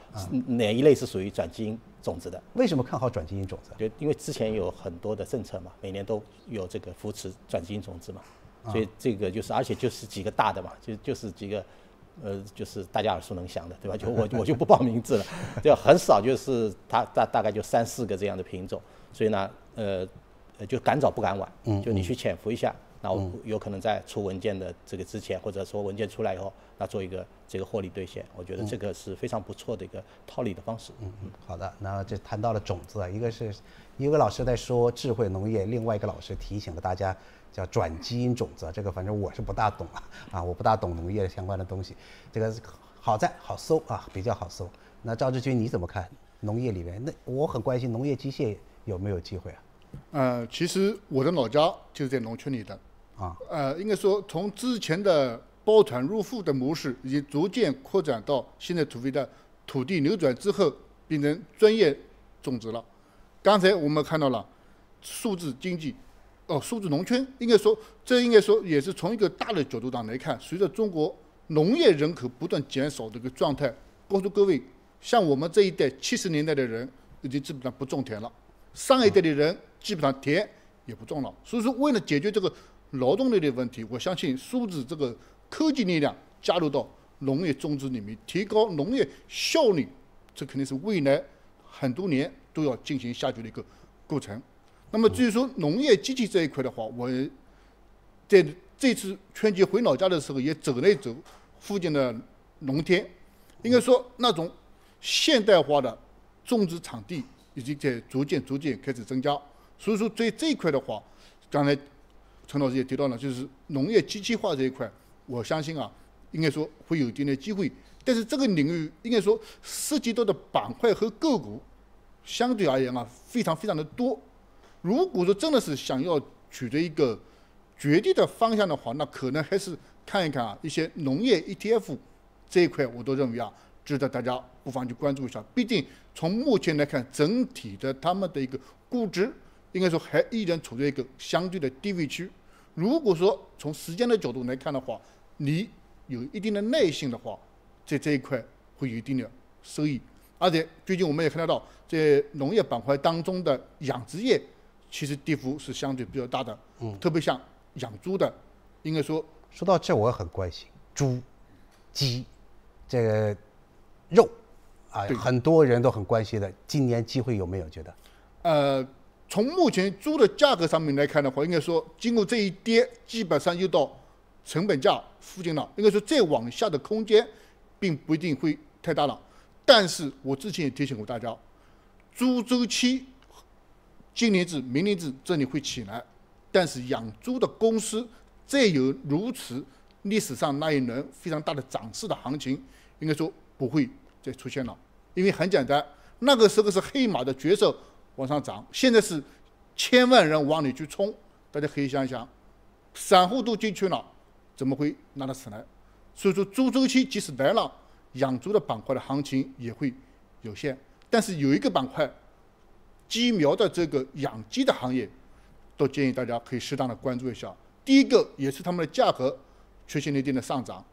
哪一类是属于转基因种子的。为什么看好转基因种子？就因为之前有很多的政策嘛，每年都有这个扶持转基因种子嘛，所以这个就是而且就是几个大的嘛，就就是几个。呃，就是大家耳熟能详的，对吧？就我 我就不报名字了，就很少，就是它大大概就三四个这样的品种，所以呢，呃，就赶早不赶晚，就你去潜伏一下，那我有可能在出文件的这个之前，或者说文件出来以后，那做一个这个获利兑现，我觉得这个是非常不错的一个套利的方式。嗯嗯，好的，那这谈到了种子啊，一个是一个老师在说智慧农业，另外一个老师提醒了大家。叫转基因种子，这个反正我是不大懂啊，啊，我不大懂农业相关的东西。这个好在好搜啊，比较好搜。那赵志军你怎么看农业里面？那我很关心农业机械有没有机会啊？呃，其实我的老家就是在农村里的啊。呃，应该说从之前的包团入户的模式，已经逐渐扩展到现在土肥的土地流转之后，变成专业种植了。刚才我们看到了数字经济。哦，数字农村应该说，这应该说也是从一个大的角度上来看，随着中国农业人口不断减少这个状态，告诉各位，像我们这一代七十年代的人已经基本上不种田了，上一代的人基本上田也不种了。所以说，为了解决这个劳动力的问题，我相信数字这个科技力量加入到农业种植里面，提高农业效率，这肯定是未来很多年都要进行下去的一个过程。那么至于说农业机器这一块的话，我在这次春节回老家的时候也走了一走附近的农田，应该说那种现代化的种植场地已经在逐渐逐渐开始增加。所以说在这一块的话，刚才陈老师也提到了，就是农业机器化这一块，我相信啊，应该说会有一定的机会。但是这个领域应该说涉及到的板块和个股，相对而言啊，非常非常的多。如果说真的是想要取得一个绝对的方向的话，那可能还是看一看啊一些农业 ETF 这一块，我都认为啊值得大家不妨去关注一下。毕竟从目前来看，整体的他们的一个估值，应该说还依然处在一个相对的低位区。如果说从时间的角度来看的话，你有一定的耐性的话，在这一块会有一定的收益。而且最近我们也看得到，在农业板块当中的养殖业。其实跌幅是相对比较大的，嗯，特别像养猪的，应该说说到这我很关心猪、鸡这个肉啊，很多人都很关心的。今年机会有没有觉得？呃，从目前猪的价格上面来看的话，应该说经过这一跌，基本上又到成本价附近了。应该说再往下的空间并不一定会太大了。但是我之前也提醒过大家，猪周期。今年至明年至这里会起来，但是养猪的公司再有如此历史上那一轮非常大的涨势的行情，应该说不会再出现了。因为很简单，那个时候是黑马的角色往上涨，现在是千万人往里去冲。大家可以想一想，散户都进去了，怎么会拿得起来？所以说猪周期即使来了，养猪的板块的行情也会有限。但是有一个板块，鸡苗的这个养鸡的行业，都建议大家可以适当的关注一下。第一个也是他们的价格出现了一定的上涨，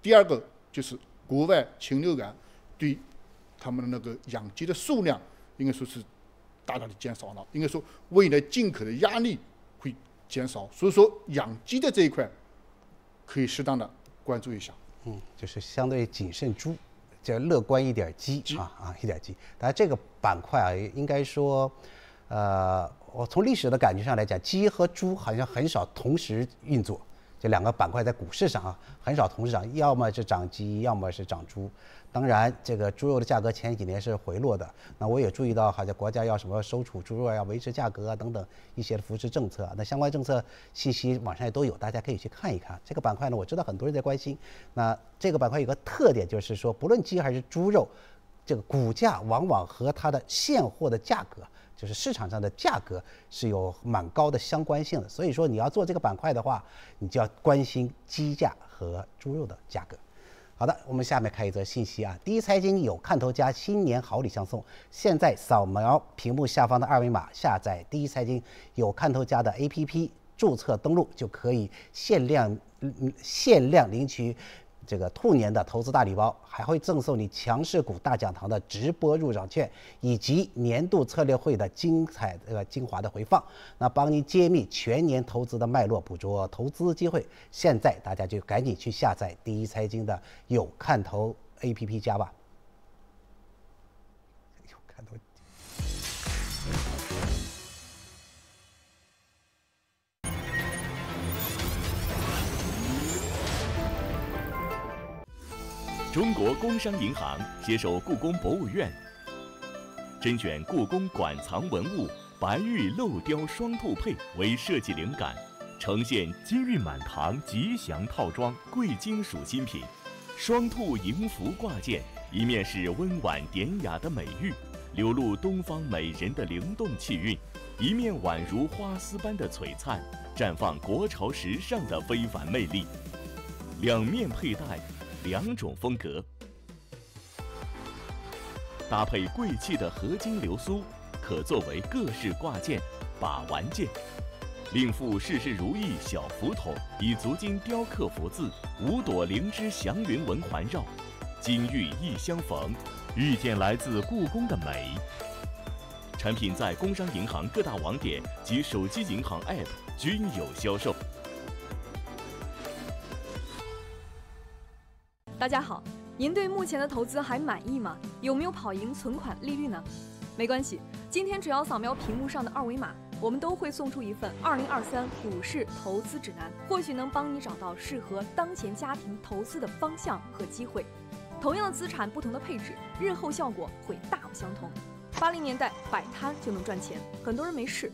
第二个就是国外禽流感对他们的那个养鸡的数量应该说是大大的减少了，应该说未来进口的压力会减少，所以说养鸡的这一块可以适当的关注一下。嗯，就是相对谨慎猪。就乐观一点鸡啊啊一点鸡，当然这个板块啊，应该说，呃，我从历史的感觉上来讲，鸡和猪好像很少同时运作。这两个板块在股市上啊，很少同时涨，要么是涨鸡，要么是涨猪。当然，这个猪肉的价格前几年是回落的。那我也注意到，好像国家要什么收储猪肉，要维持价格啊等等一些的扶持政策。那相关政策信息网上也都有，大家可以去看一看。这个板块呢，我知道很多人在关心。那这个板块有个特点，就是说不论鸡还是猪肉，这个股价往往和它的现货的价格。就是市场上的价格是有蛮高的相关性的，所以说你要做这个板块的话，你就要关心鸡价和猪肉的价格。好的，我们下面看一则信息啊，第一财经有看头家新年好礼相送，现在扫描屏幕下方的二维码，下载第一财经有看头家的 APP，注册登录就可以限量限量领取。这个兔年的投资大礼包还会赠送你强势股大讲堂的直播入场券，以及年度策略会的精彩呃精华的回放，那帮你揭秘全年投资的脉络，捕捉投资机会。现在大家就赶紧去下载第一财经的有看头 APP 加吧。中国工商银行携手故宫博物院，甄选故宫馆藏文物白玉镂雕双兔佩为设计灵感，呈现金玉满堂吉祥套装贵金属新品。双兔迎福挂件，一面是温婉典雅的美玉，流露东方美人的灵动气韵；一面宛如花丝般的璀璨，绽放国潮时尚的非凡魅力。两面佩戴。两种风格，搭配贵气的合金流苏，可作为各式挂件、把玩件。另附事事如意小福筒，以足金雕刻福字，五朵灵芝祥云纹环绕，金玉一相逢，遇见来自故宫的美。产品在工商银行各大网点及手机银行 App 均有销售。大家好，您对目前的投资还满意吗？有没有跑赢存款利率呢？没关系，今天只要扫描屏幕上的二维码，我们都会送出一份《二零二三股市投资指南》，或许能帮你找到适合当前家庭投资的方向和机会。同样的资产，不同的配置，日后效果会大不相同。八零年代摆摊就能赚钱，很多人没试；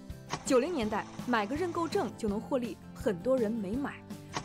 九零年代买个认购证就能获利，很多人没买；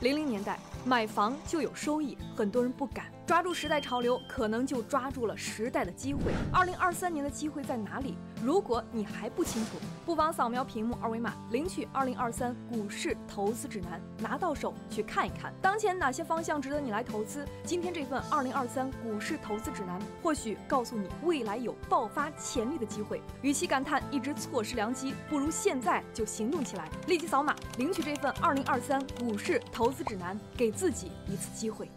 零零年代。买房就有收益，很多人不敢抓住时代潮流，可能就抓住了时代的机会。二零二三年的机会在哪里？如果你还不清楚，不妨扫描屏幕二维码，领取二零二三股市投资指南，拿到手去看一看，当前哪些方向值得你来投资。今天这份二零二三股市投资指南，或许告诉你未来有爆发潜力的机会。与其感叹一直错失良机，不如现在就行动起来，立即扫码领取这份二零二三股市投资指南，给自己一次机会。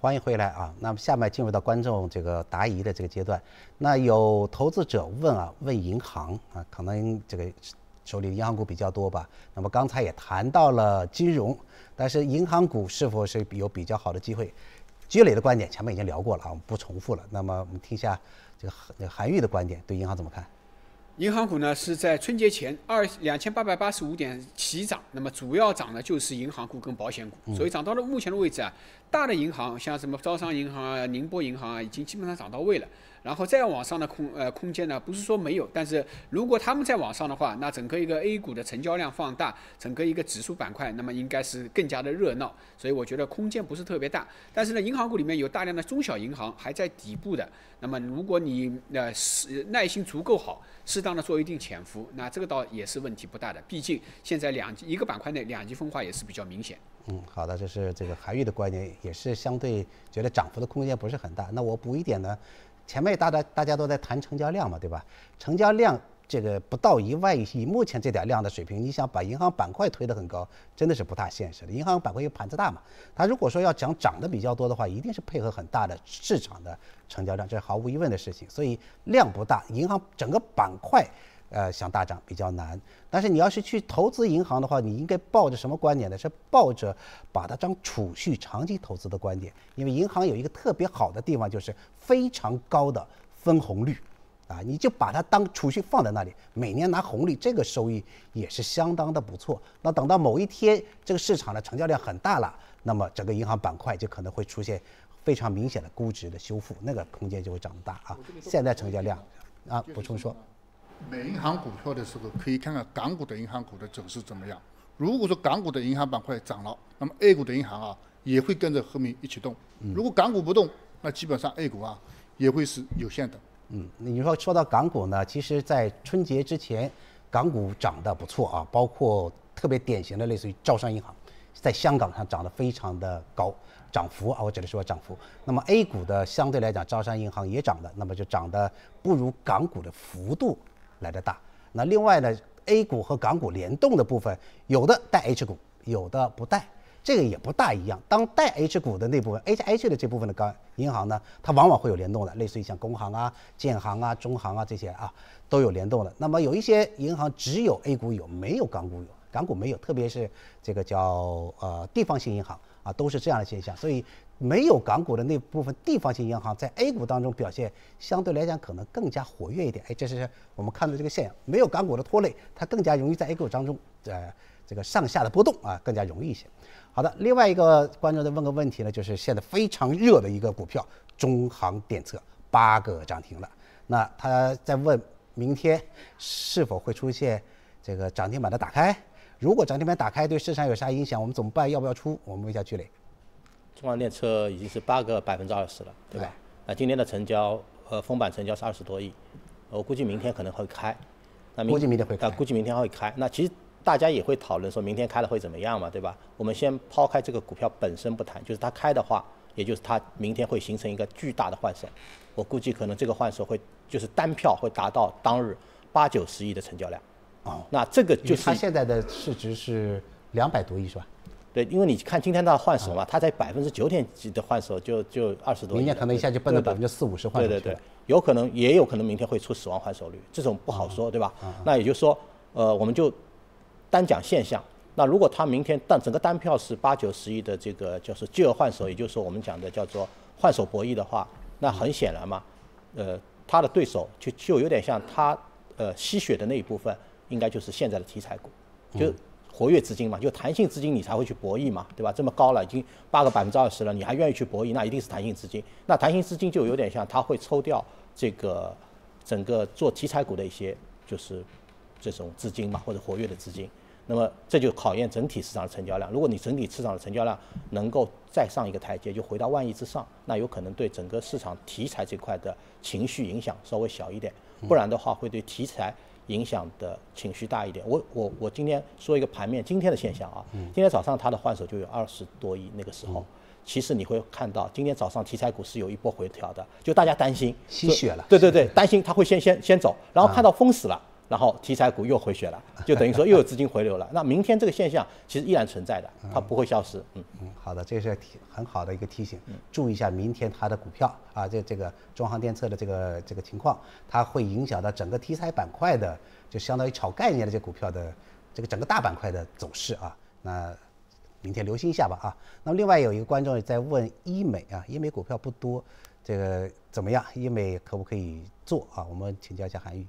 欢迎回来啊！那么下面进入到观众这个答疑的这个阶段。那有投资者问啊，问银行啊，可能这个手里的银行股比较多吧。那么刚才也谈到了金融，但是银行股是否是有比较好的机会？积累的观点前面已经聊过了啊，我们不重复了。那么我们听一下这个韩韩愈的观点，对银行怎么看？银行股呢是在春节前二两千八百八十五点起涨，那么主要涨的就是银行股跟保险股，所以涨到了目前的位置啊，大的银行像什么招商银行啊、宁波银行啊，已经基本上涨到位了。然后再往上的空呃空间呢，不是说没有，但是如果他们再往上的话，那整个一个 A 股的成交量放大，整个一个指数板块，那么应该是更加的热闹。所以我觉得空间不是特别大。但是呢，银行股里面有大量的中小银行还在底部的，那么如果你呃是耐心足够好，适当的做一定潜伏，那这个倒也是问题不大的。毕竟现在两一个板块内两极分化也是比较明显。嗯，好的，这是这个韩愈的观点，也是相对觉得涨幅的空间不是很大。那我补一点呢，前面大家大家都在谈成交量嘛，对吧？成交量这个不到一万亿，目前这点量的水平，你想把银行板块推得很高，真的是不大现实的。银行板块因为盘子大嘛，它如果说要讲涨得比较多的话，一定是配合很大的市场的成交量，这是毫无疑问的事情。所以量不大，银行整个板块。呃，想大涨比较难，但是你要是去投资银行的话，你应该抱着什么观点呢？是抱着把它当储蓄、长期投资的观点。因为银行有一个特别好的地方，就是非常高的分红率，啊，你就把它当储蓄放在那里，每年拿红利，这个收益也是相当的不错。那等到某一天这个市场的成交量很大了，那么整个银行板块就可能会出现非常明显的估值的修复，那个空间就会长得大啊。现在成交量啊，补充说。买银行股票的时候，可以看看港股的银行股的走势怎么样。如果说港股的银行板块涨了，那么 A 股的银行啊也会跟着后面一起动。如果港股不动，那基本上 A 股啊也会是有限的。嗯，你说说到港股呢，其实，在春节之前，港股涨得不错啊，包括特别典型的类似于招商银行，在香港上涨得非常的高，涨幅啊，我只能说涨幅。那么 A 股的相对来讲，招商银行也涨的，那么就涨得不如港股的幅度。来的大，那另外呢，A 股和港股联动的部分，有的带 H 股，有的不带，这个也不大一样。当带 H 股的那部分，H H 的这部分的港银行呢，它往往会有联动的，类似于像工行啊、建行啊、中行啊这些啊，都有联动的。那么有一些银行只有 A 股有，没有港股有，港股没有，特别是这个叫呃地方性银行啊，都是这样的现象，所以。没有港股的那部分地方性银行在 A 股当中表现相对来讲可能更加活跃一点，哎，这是我们看到这个现象。没有港股的拖累，它更加容易在 A 股当中，呃，这个上下的波动啊，更加容易一些。好的，另外一个观众在问个问题呢，就是现在非常热的一个股票中航电测八个涨停了，那他在问明天是否会出现这个涨停板的打开？如果涨停板打开对市场有啥影响，我们怎么办？要不要出？我们问一下聚磊。中航电车已经是八个百分之二十了，对吧？那今天的成交，呃，封板成交是二十多亿，我估计明天可能会开。那估计明天会开。估计明天会开。那其实大家也会讨论说明天开了会怎么样嘛，对吧？我们先抛开这个股票本身不谈，就是它开的话，也就是它明天会形成一个巨大的换手。我估计可能这个换手会就是单票会达到当日八九十亿的成交量。哦。那这个就是它现在的市值是两百多亿，是吧？对，因为你看今天它换手嘛，它在百分之九点几的换手就就二十多，明天可能一下就奔到百分之四五十换手。对对对，有可能也有可能明天会出死亡换手率，这种不好说，对吧？那也就是说，呃，我们就单讲现象。那如果它明天单整个单票是八九十亿的这个就是巨额换手，也就是说我们讲的叫做换手博弈的话，那很显然嘛，呃，它的对手就就有点像它呃吸血的那一部分，应该就是现在的题材股，就。活跃资金嘛，就弹性资金你才会去博弈嘛，对吧？这么高了，已经八个百分之二十了，你还愿意去博弈，那一定是弹性资金。那弹性资金就有点像，它会抽掉这个整个做题材股的一些就是这种资金嘛，或者活跃的资金。那么这就考验整体市场的成交量。如果你整体市场的成交量能够再上一个台阶，就回到万亿之上，那有可能对整个市场题材这块的情绪影响稍微小一点。不然的话，会对题材。影响的情绪大一点。我我我今天说一个盘面今天的现象啊，今天早上它的换手就有二十多亿，那个时候，其实你会看到今天早上题材股是有一波回调的，就大家担心吸血了，对对对，担心它会先先先走，然后看到封死了。然后题材股又回血了，就等于说又有资金回流了。那明天这个现象其实依然存在的，它不会消失。嗯嗯，好的，这是提很好的一个提醒，注意一下明天它的股票啊，这这个中航电测的这个这个情况，它会影响到整个题材板块的，就相当于炒概念的这股票的这个整个大板块的走势啊。那明天留心一下吧啊。那么另外有一个观众在问医美啊，医美股票不多，这个怎么样？医美可不可以做啊？我们请教一下韩愈。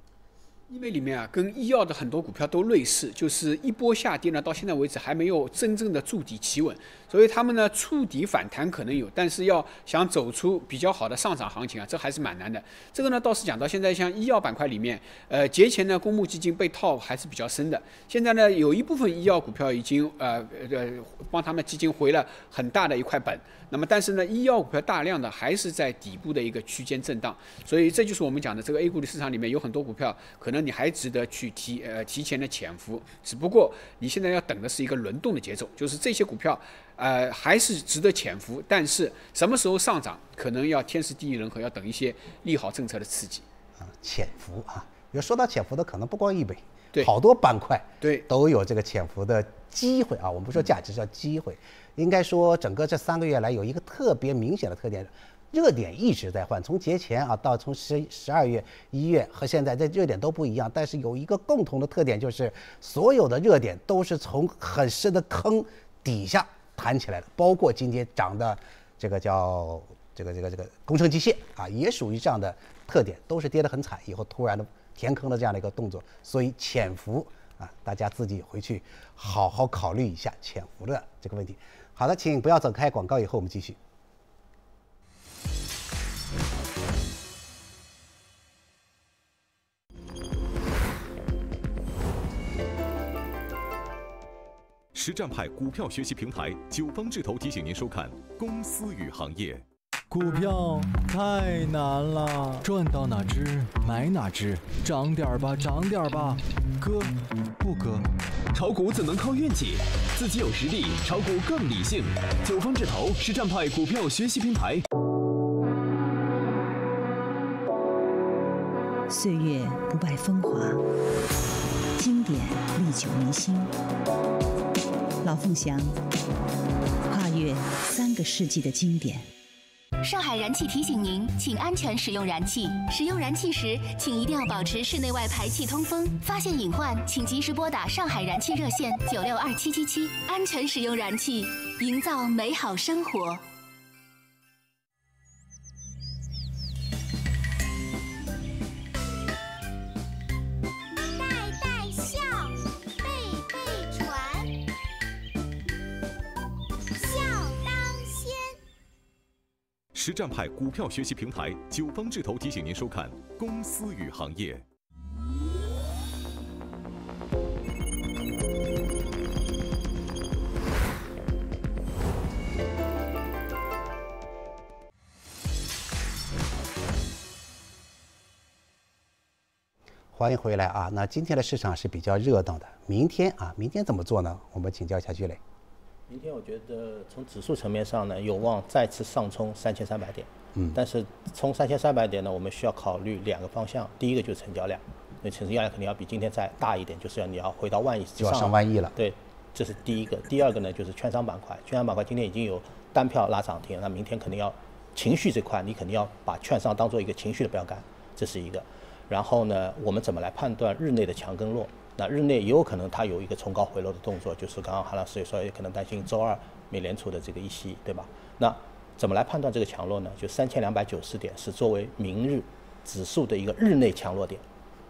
医美里面啊，跟医药的很多股票都类似，就是一波下跌呢，到现在为止还没有真正的筑底企稳，所以他们呢触底反弹可能有，但是要想走出比较好的上涨行情啊，这还是蛮难的。这个呢倒是讲到现在，像医药板块里面，呃，节前呢公募基金被套还是比较深的，现在呢有一部分医药股票已经呃呃帮他们基金回了很大的一块本。那么，但是呢，医药股票大量的还是在底部的一个区间震荡，所以这就是我们讲的这个 A 股的市场里面有很多股票，可能你还值得去提呃提前的潜伏，只不过你现在要等的是一个轮动的节奏，就是这些股票呃还是值得潜伏，但是什么时候上涨，可能要天时地利人和，要等一些利好政策的刺激。啊，潜伏啊，要说到潜伏的，可能不光易北，对，好多板块对。都有这个潜伏的机会啊，我们不说价值，叫机会。应该说，整个这三个月来有一个特别明显的特点，热点一直在换。从节前啊，到从十十二月、一月和现在，这热点都不一样。但是有一个共同的特点，就是所有的热点都是从很深的坑底下弹起来的。包括今天涨的这个叫这个这个这个工程机械啊，也属于这样的特点，都是跌得很惨，以后突然的填坑的这样的一个动作。所以潜伏啊，大家自己回去好好考虑一下潜伏的这个问题。好的，请不要走开。广告以后我们继续。实战派股票学习平台九方智投提醒您收看《公司与行业》。股票太难了，赚到哪只买哪只，涨点吧，涨点吧，割不割？炒股怎能靠运气？自己有实力，炒股更理性。九方智投实战派股票学习平台。岁月不败风华，经典历久弥新。老凤祥，跨越三个世纪的经典。上海燃气提醒您，请安全使用燃气。使用燃气时，请一定要保持室内外排气通风。发现隐患，请及时拨打上海燃气热线九六二七七七。安全使用燃气，营造美好生活。实战派股票学习平台九方智投提醒您收看《公司与行业》。欢迎回来啊！那今天的市场是比较热闹的，明天啊，明天怎么做呢？我们请教一下居磊。明天我觉得从指数层面上呢，有望再次上冲三千三百点。嗯，但是冲三千三百点呢，我们需要考虑两个方向。第一个就是成交量，那成交量肯定要比今天再大一点，就是要你要回到万亿之上。就要上万亿了。对，这是第一个。第二个呢，就是券商板块。券商板块今天已经有单票拉涨停，那明天肯定要情绪这块，你肯定要把券商当做一个情绪的标杆，这是一个。然后呢，我们怎么来判断日内的强跟弱？那日内也有可能它有一个冲高回落的动作，就是刚刚韩老师也说，也可能担心周二美联储的这个议息，对吧？那怎么来判断这个强弱呢？就三千两百九十点是作为明日指数的一个日内强弱点。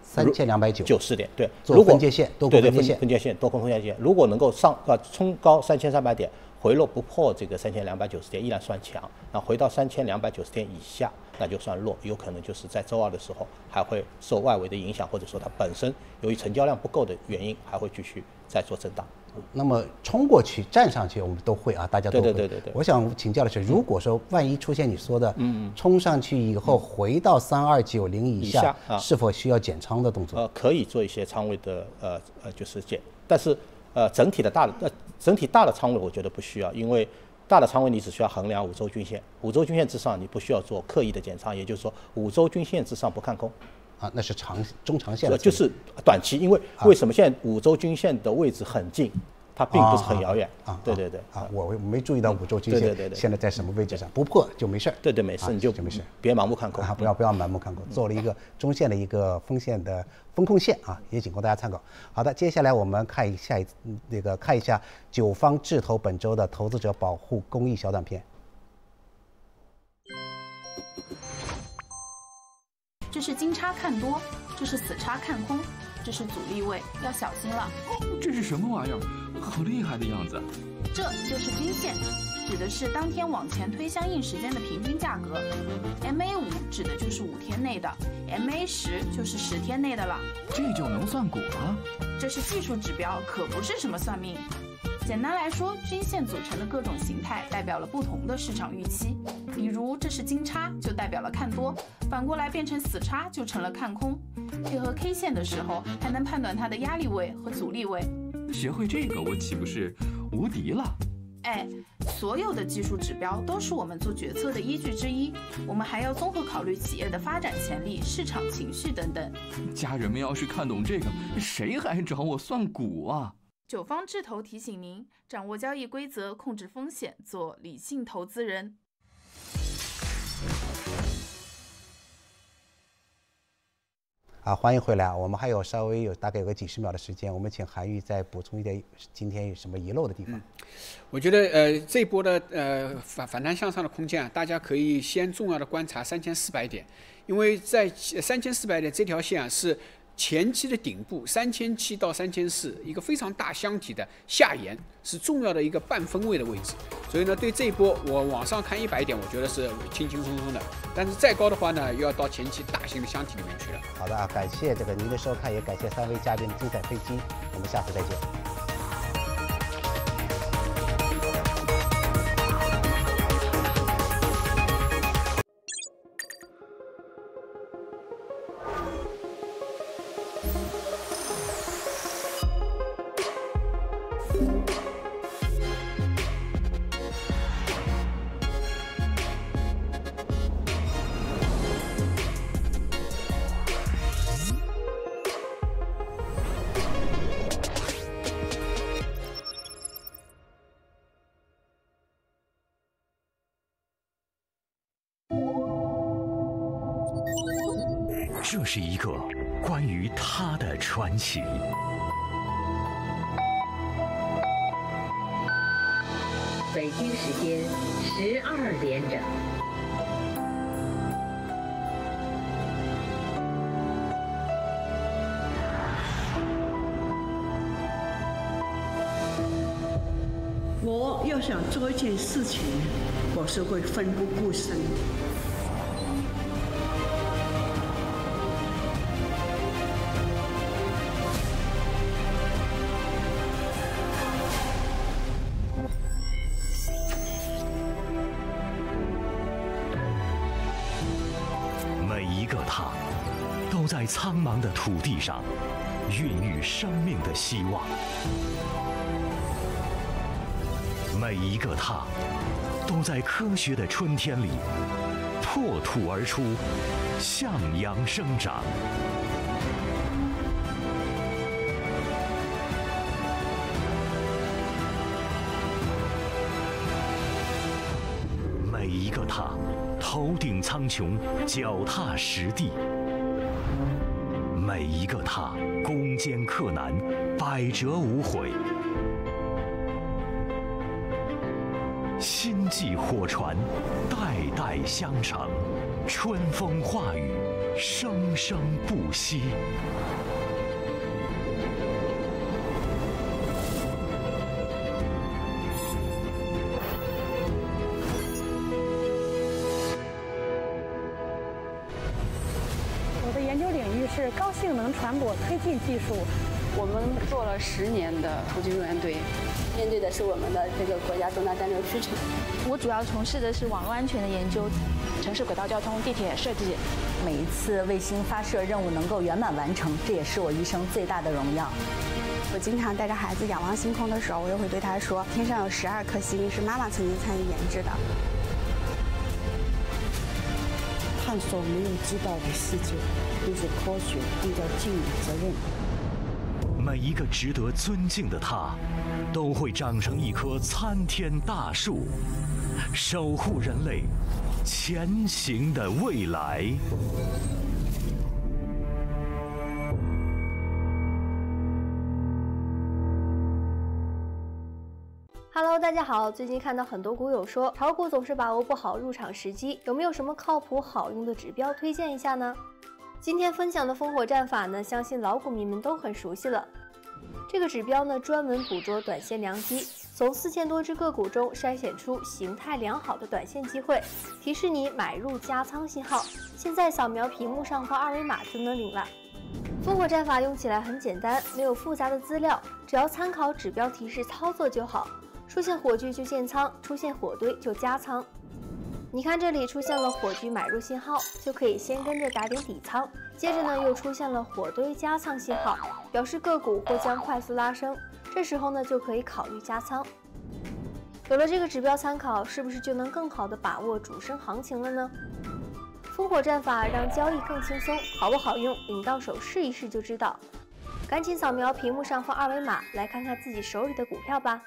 三千两百九九十点，对。做分界线，多空分界线，分界线，多空分界线。如果能够上啊冲高三千三百点，回落不破这个三千两百九十点，依然算强。那回到三千两百九十点以下。那就算弱，有可能就是在周二的时候还会受外围的影响，或者说它本身由于成交量不够的原因，还会继续再做震荡。那么冲过去、站上去，我们都会啊，大家都会。对对对对对。我想请教的是，如果说万一出现你说的，嗯，冲上去以后回到三二九零以下，是否需要减仓的动作？呃，可以做一些仓位的呃呃，就是减，但是呃整体的大的呃整体大的仓位，我觉得不需要，因为。大的仓位你只需要衡量五周均线，五周均线之上你不需要做刻意的减仓，也就是说五周均线之上不看空，啊，那是长中长线的，就是短期，因为为什么现在五周均线的位置很近？它并不是很遥远。啊，对对对啊，我没注意到五周均线，对对对，现在在什么位置上？不破就没事儿，对对没事，你就就没事，别盲目看空。啊，不要不要盲目看空，做了一个中线的一个风险的风控线啊，也仅供大家参考。好的，接下来我们看一下那个看一下九方智投本周的投资者保护公益小短片。这是金叉看多。这是死叉看空，这是阻力位，要小心了。这是什么玩意儿？好厉害的样子！这就是均线，指的是当天往前推相应时间的平均价格。MA 五指的就是五天内的，MA 十就是十天内的了。这就能算股了？这是技术指标，可不是什么算命。简单来说，均线组成的各种形态代表了不同的市场预期。比如这是金叉，就代表了看多；反过来变成死叉，就成了看空。配合 K 线的时候，还能判断它的压力位和阻力位。学会这个，我岂不是无敌了？哎，所有的技术指标都是我们做决策的依据之一。我们还要综合考虑企业的发展潜力、市场情绪等等。家人们要是看懂这个，谁还找我算股啊？九方智投提醒您：掌握交易规则，控制风险，做理性投资人。啊，欢迎回来啊！我们还有稍微有大概有个几十秒的时间，我们请韩愈再补充一点今天有什么遗漏的地方。我觉得呃这波的呃反反弹向上的空间啊，大家可以先重要的观察三千四百点，因为在三千四百点这条线啊是。前期的顶部三千七到三千四，一个非常大箱体的下沿，是重要的一个半分位的位置。所以呢，对这一波我往上看一百点，我觉得是轻轻松松的。但是再高的话呢，又要到前期大型的箱体里面去了。好的啊，感谢这个您的收看，也感谢三位嘉宾的精彩分析。我们下次再见。这是一个关于他的传奇。北京时间十二点整，我要想做一件事情，我是会奋不顾身。土地上，孕育生命的希望。每一个他，都在科学的春天里破土而出，向阳生长。每一个他，头顶苍穹，脚踏实地。这踏，攻坚克难，百折无悔；心系火传，代代相承；春风化雨，生生不息。是高性能船舶推进技术，我们做了十年的突击救援队，面对的是我们的这个国家重大战略需求。我主要从事的是网络安全的研究，城市轨道交通、地铁设计。每一次卫星发射任务能够圆满完成，这也是我一生最大的荣耀。我经常带着孩子仰望星空的时候，我又会对他说：“天上有十二颗星，是妈妈曾经参与研制的。”探索没有知道的世界，就是科学应该尽的责任。每一个值得尊敬的他，都会长成一棵参天大树，守护人类前行的未来。Hello，大家好。最近看到很多股友说炒股总是把握不好入场时机，有没有什么靠谱好用的指标推荐一下呢？今天分享的烽火战法呢，相信老股民们都很熟悉了。这个指标呢，专门捕捉短线良机，从四千多只个股中筛选出形态良好的短线机会，提示你买入加仓信号。现在扫描屏幕上方二维码就能领了。烽火战法用起来很简单，没有复杂的资料，只要参考指标提示操作就好。出现火炬就建仓，出现火堆就加仓。你看这里出现了火炬买入信号，就可以先跟着打点底仓。接着呢，又出现了火堆加仓信号，表示个股或将快速拉升。这时候呢，就可以考虑加仓。有了这个指标参考，是不是就能更好的把握主升行情了呢？烽火战法让交易更轻松，好不好用？领到手试一试就知道。赶紧扫描屏幕上方二维码，来看看自己手里的股票吧。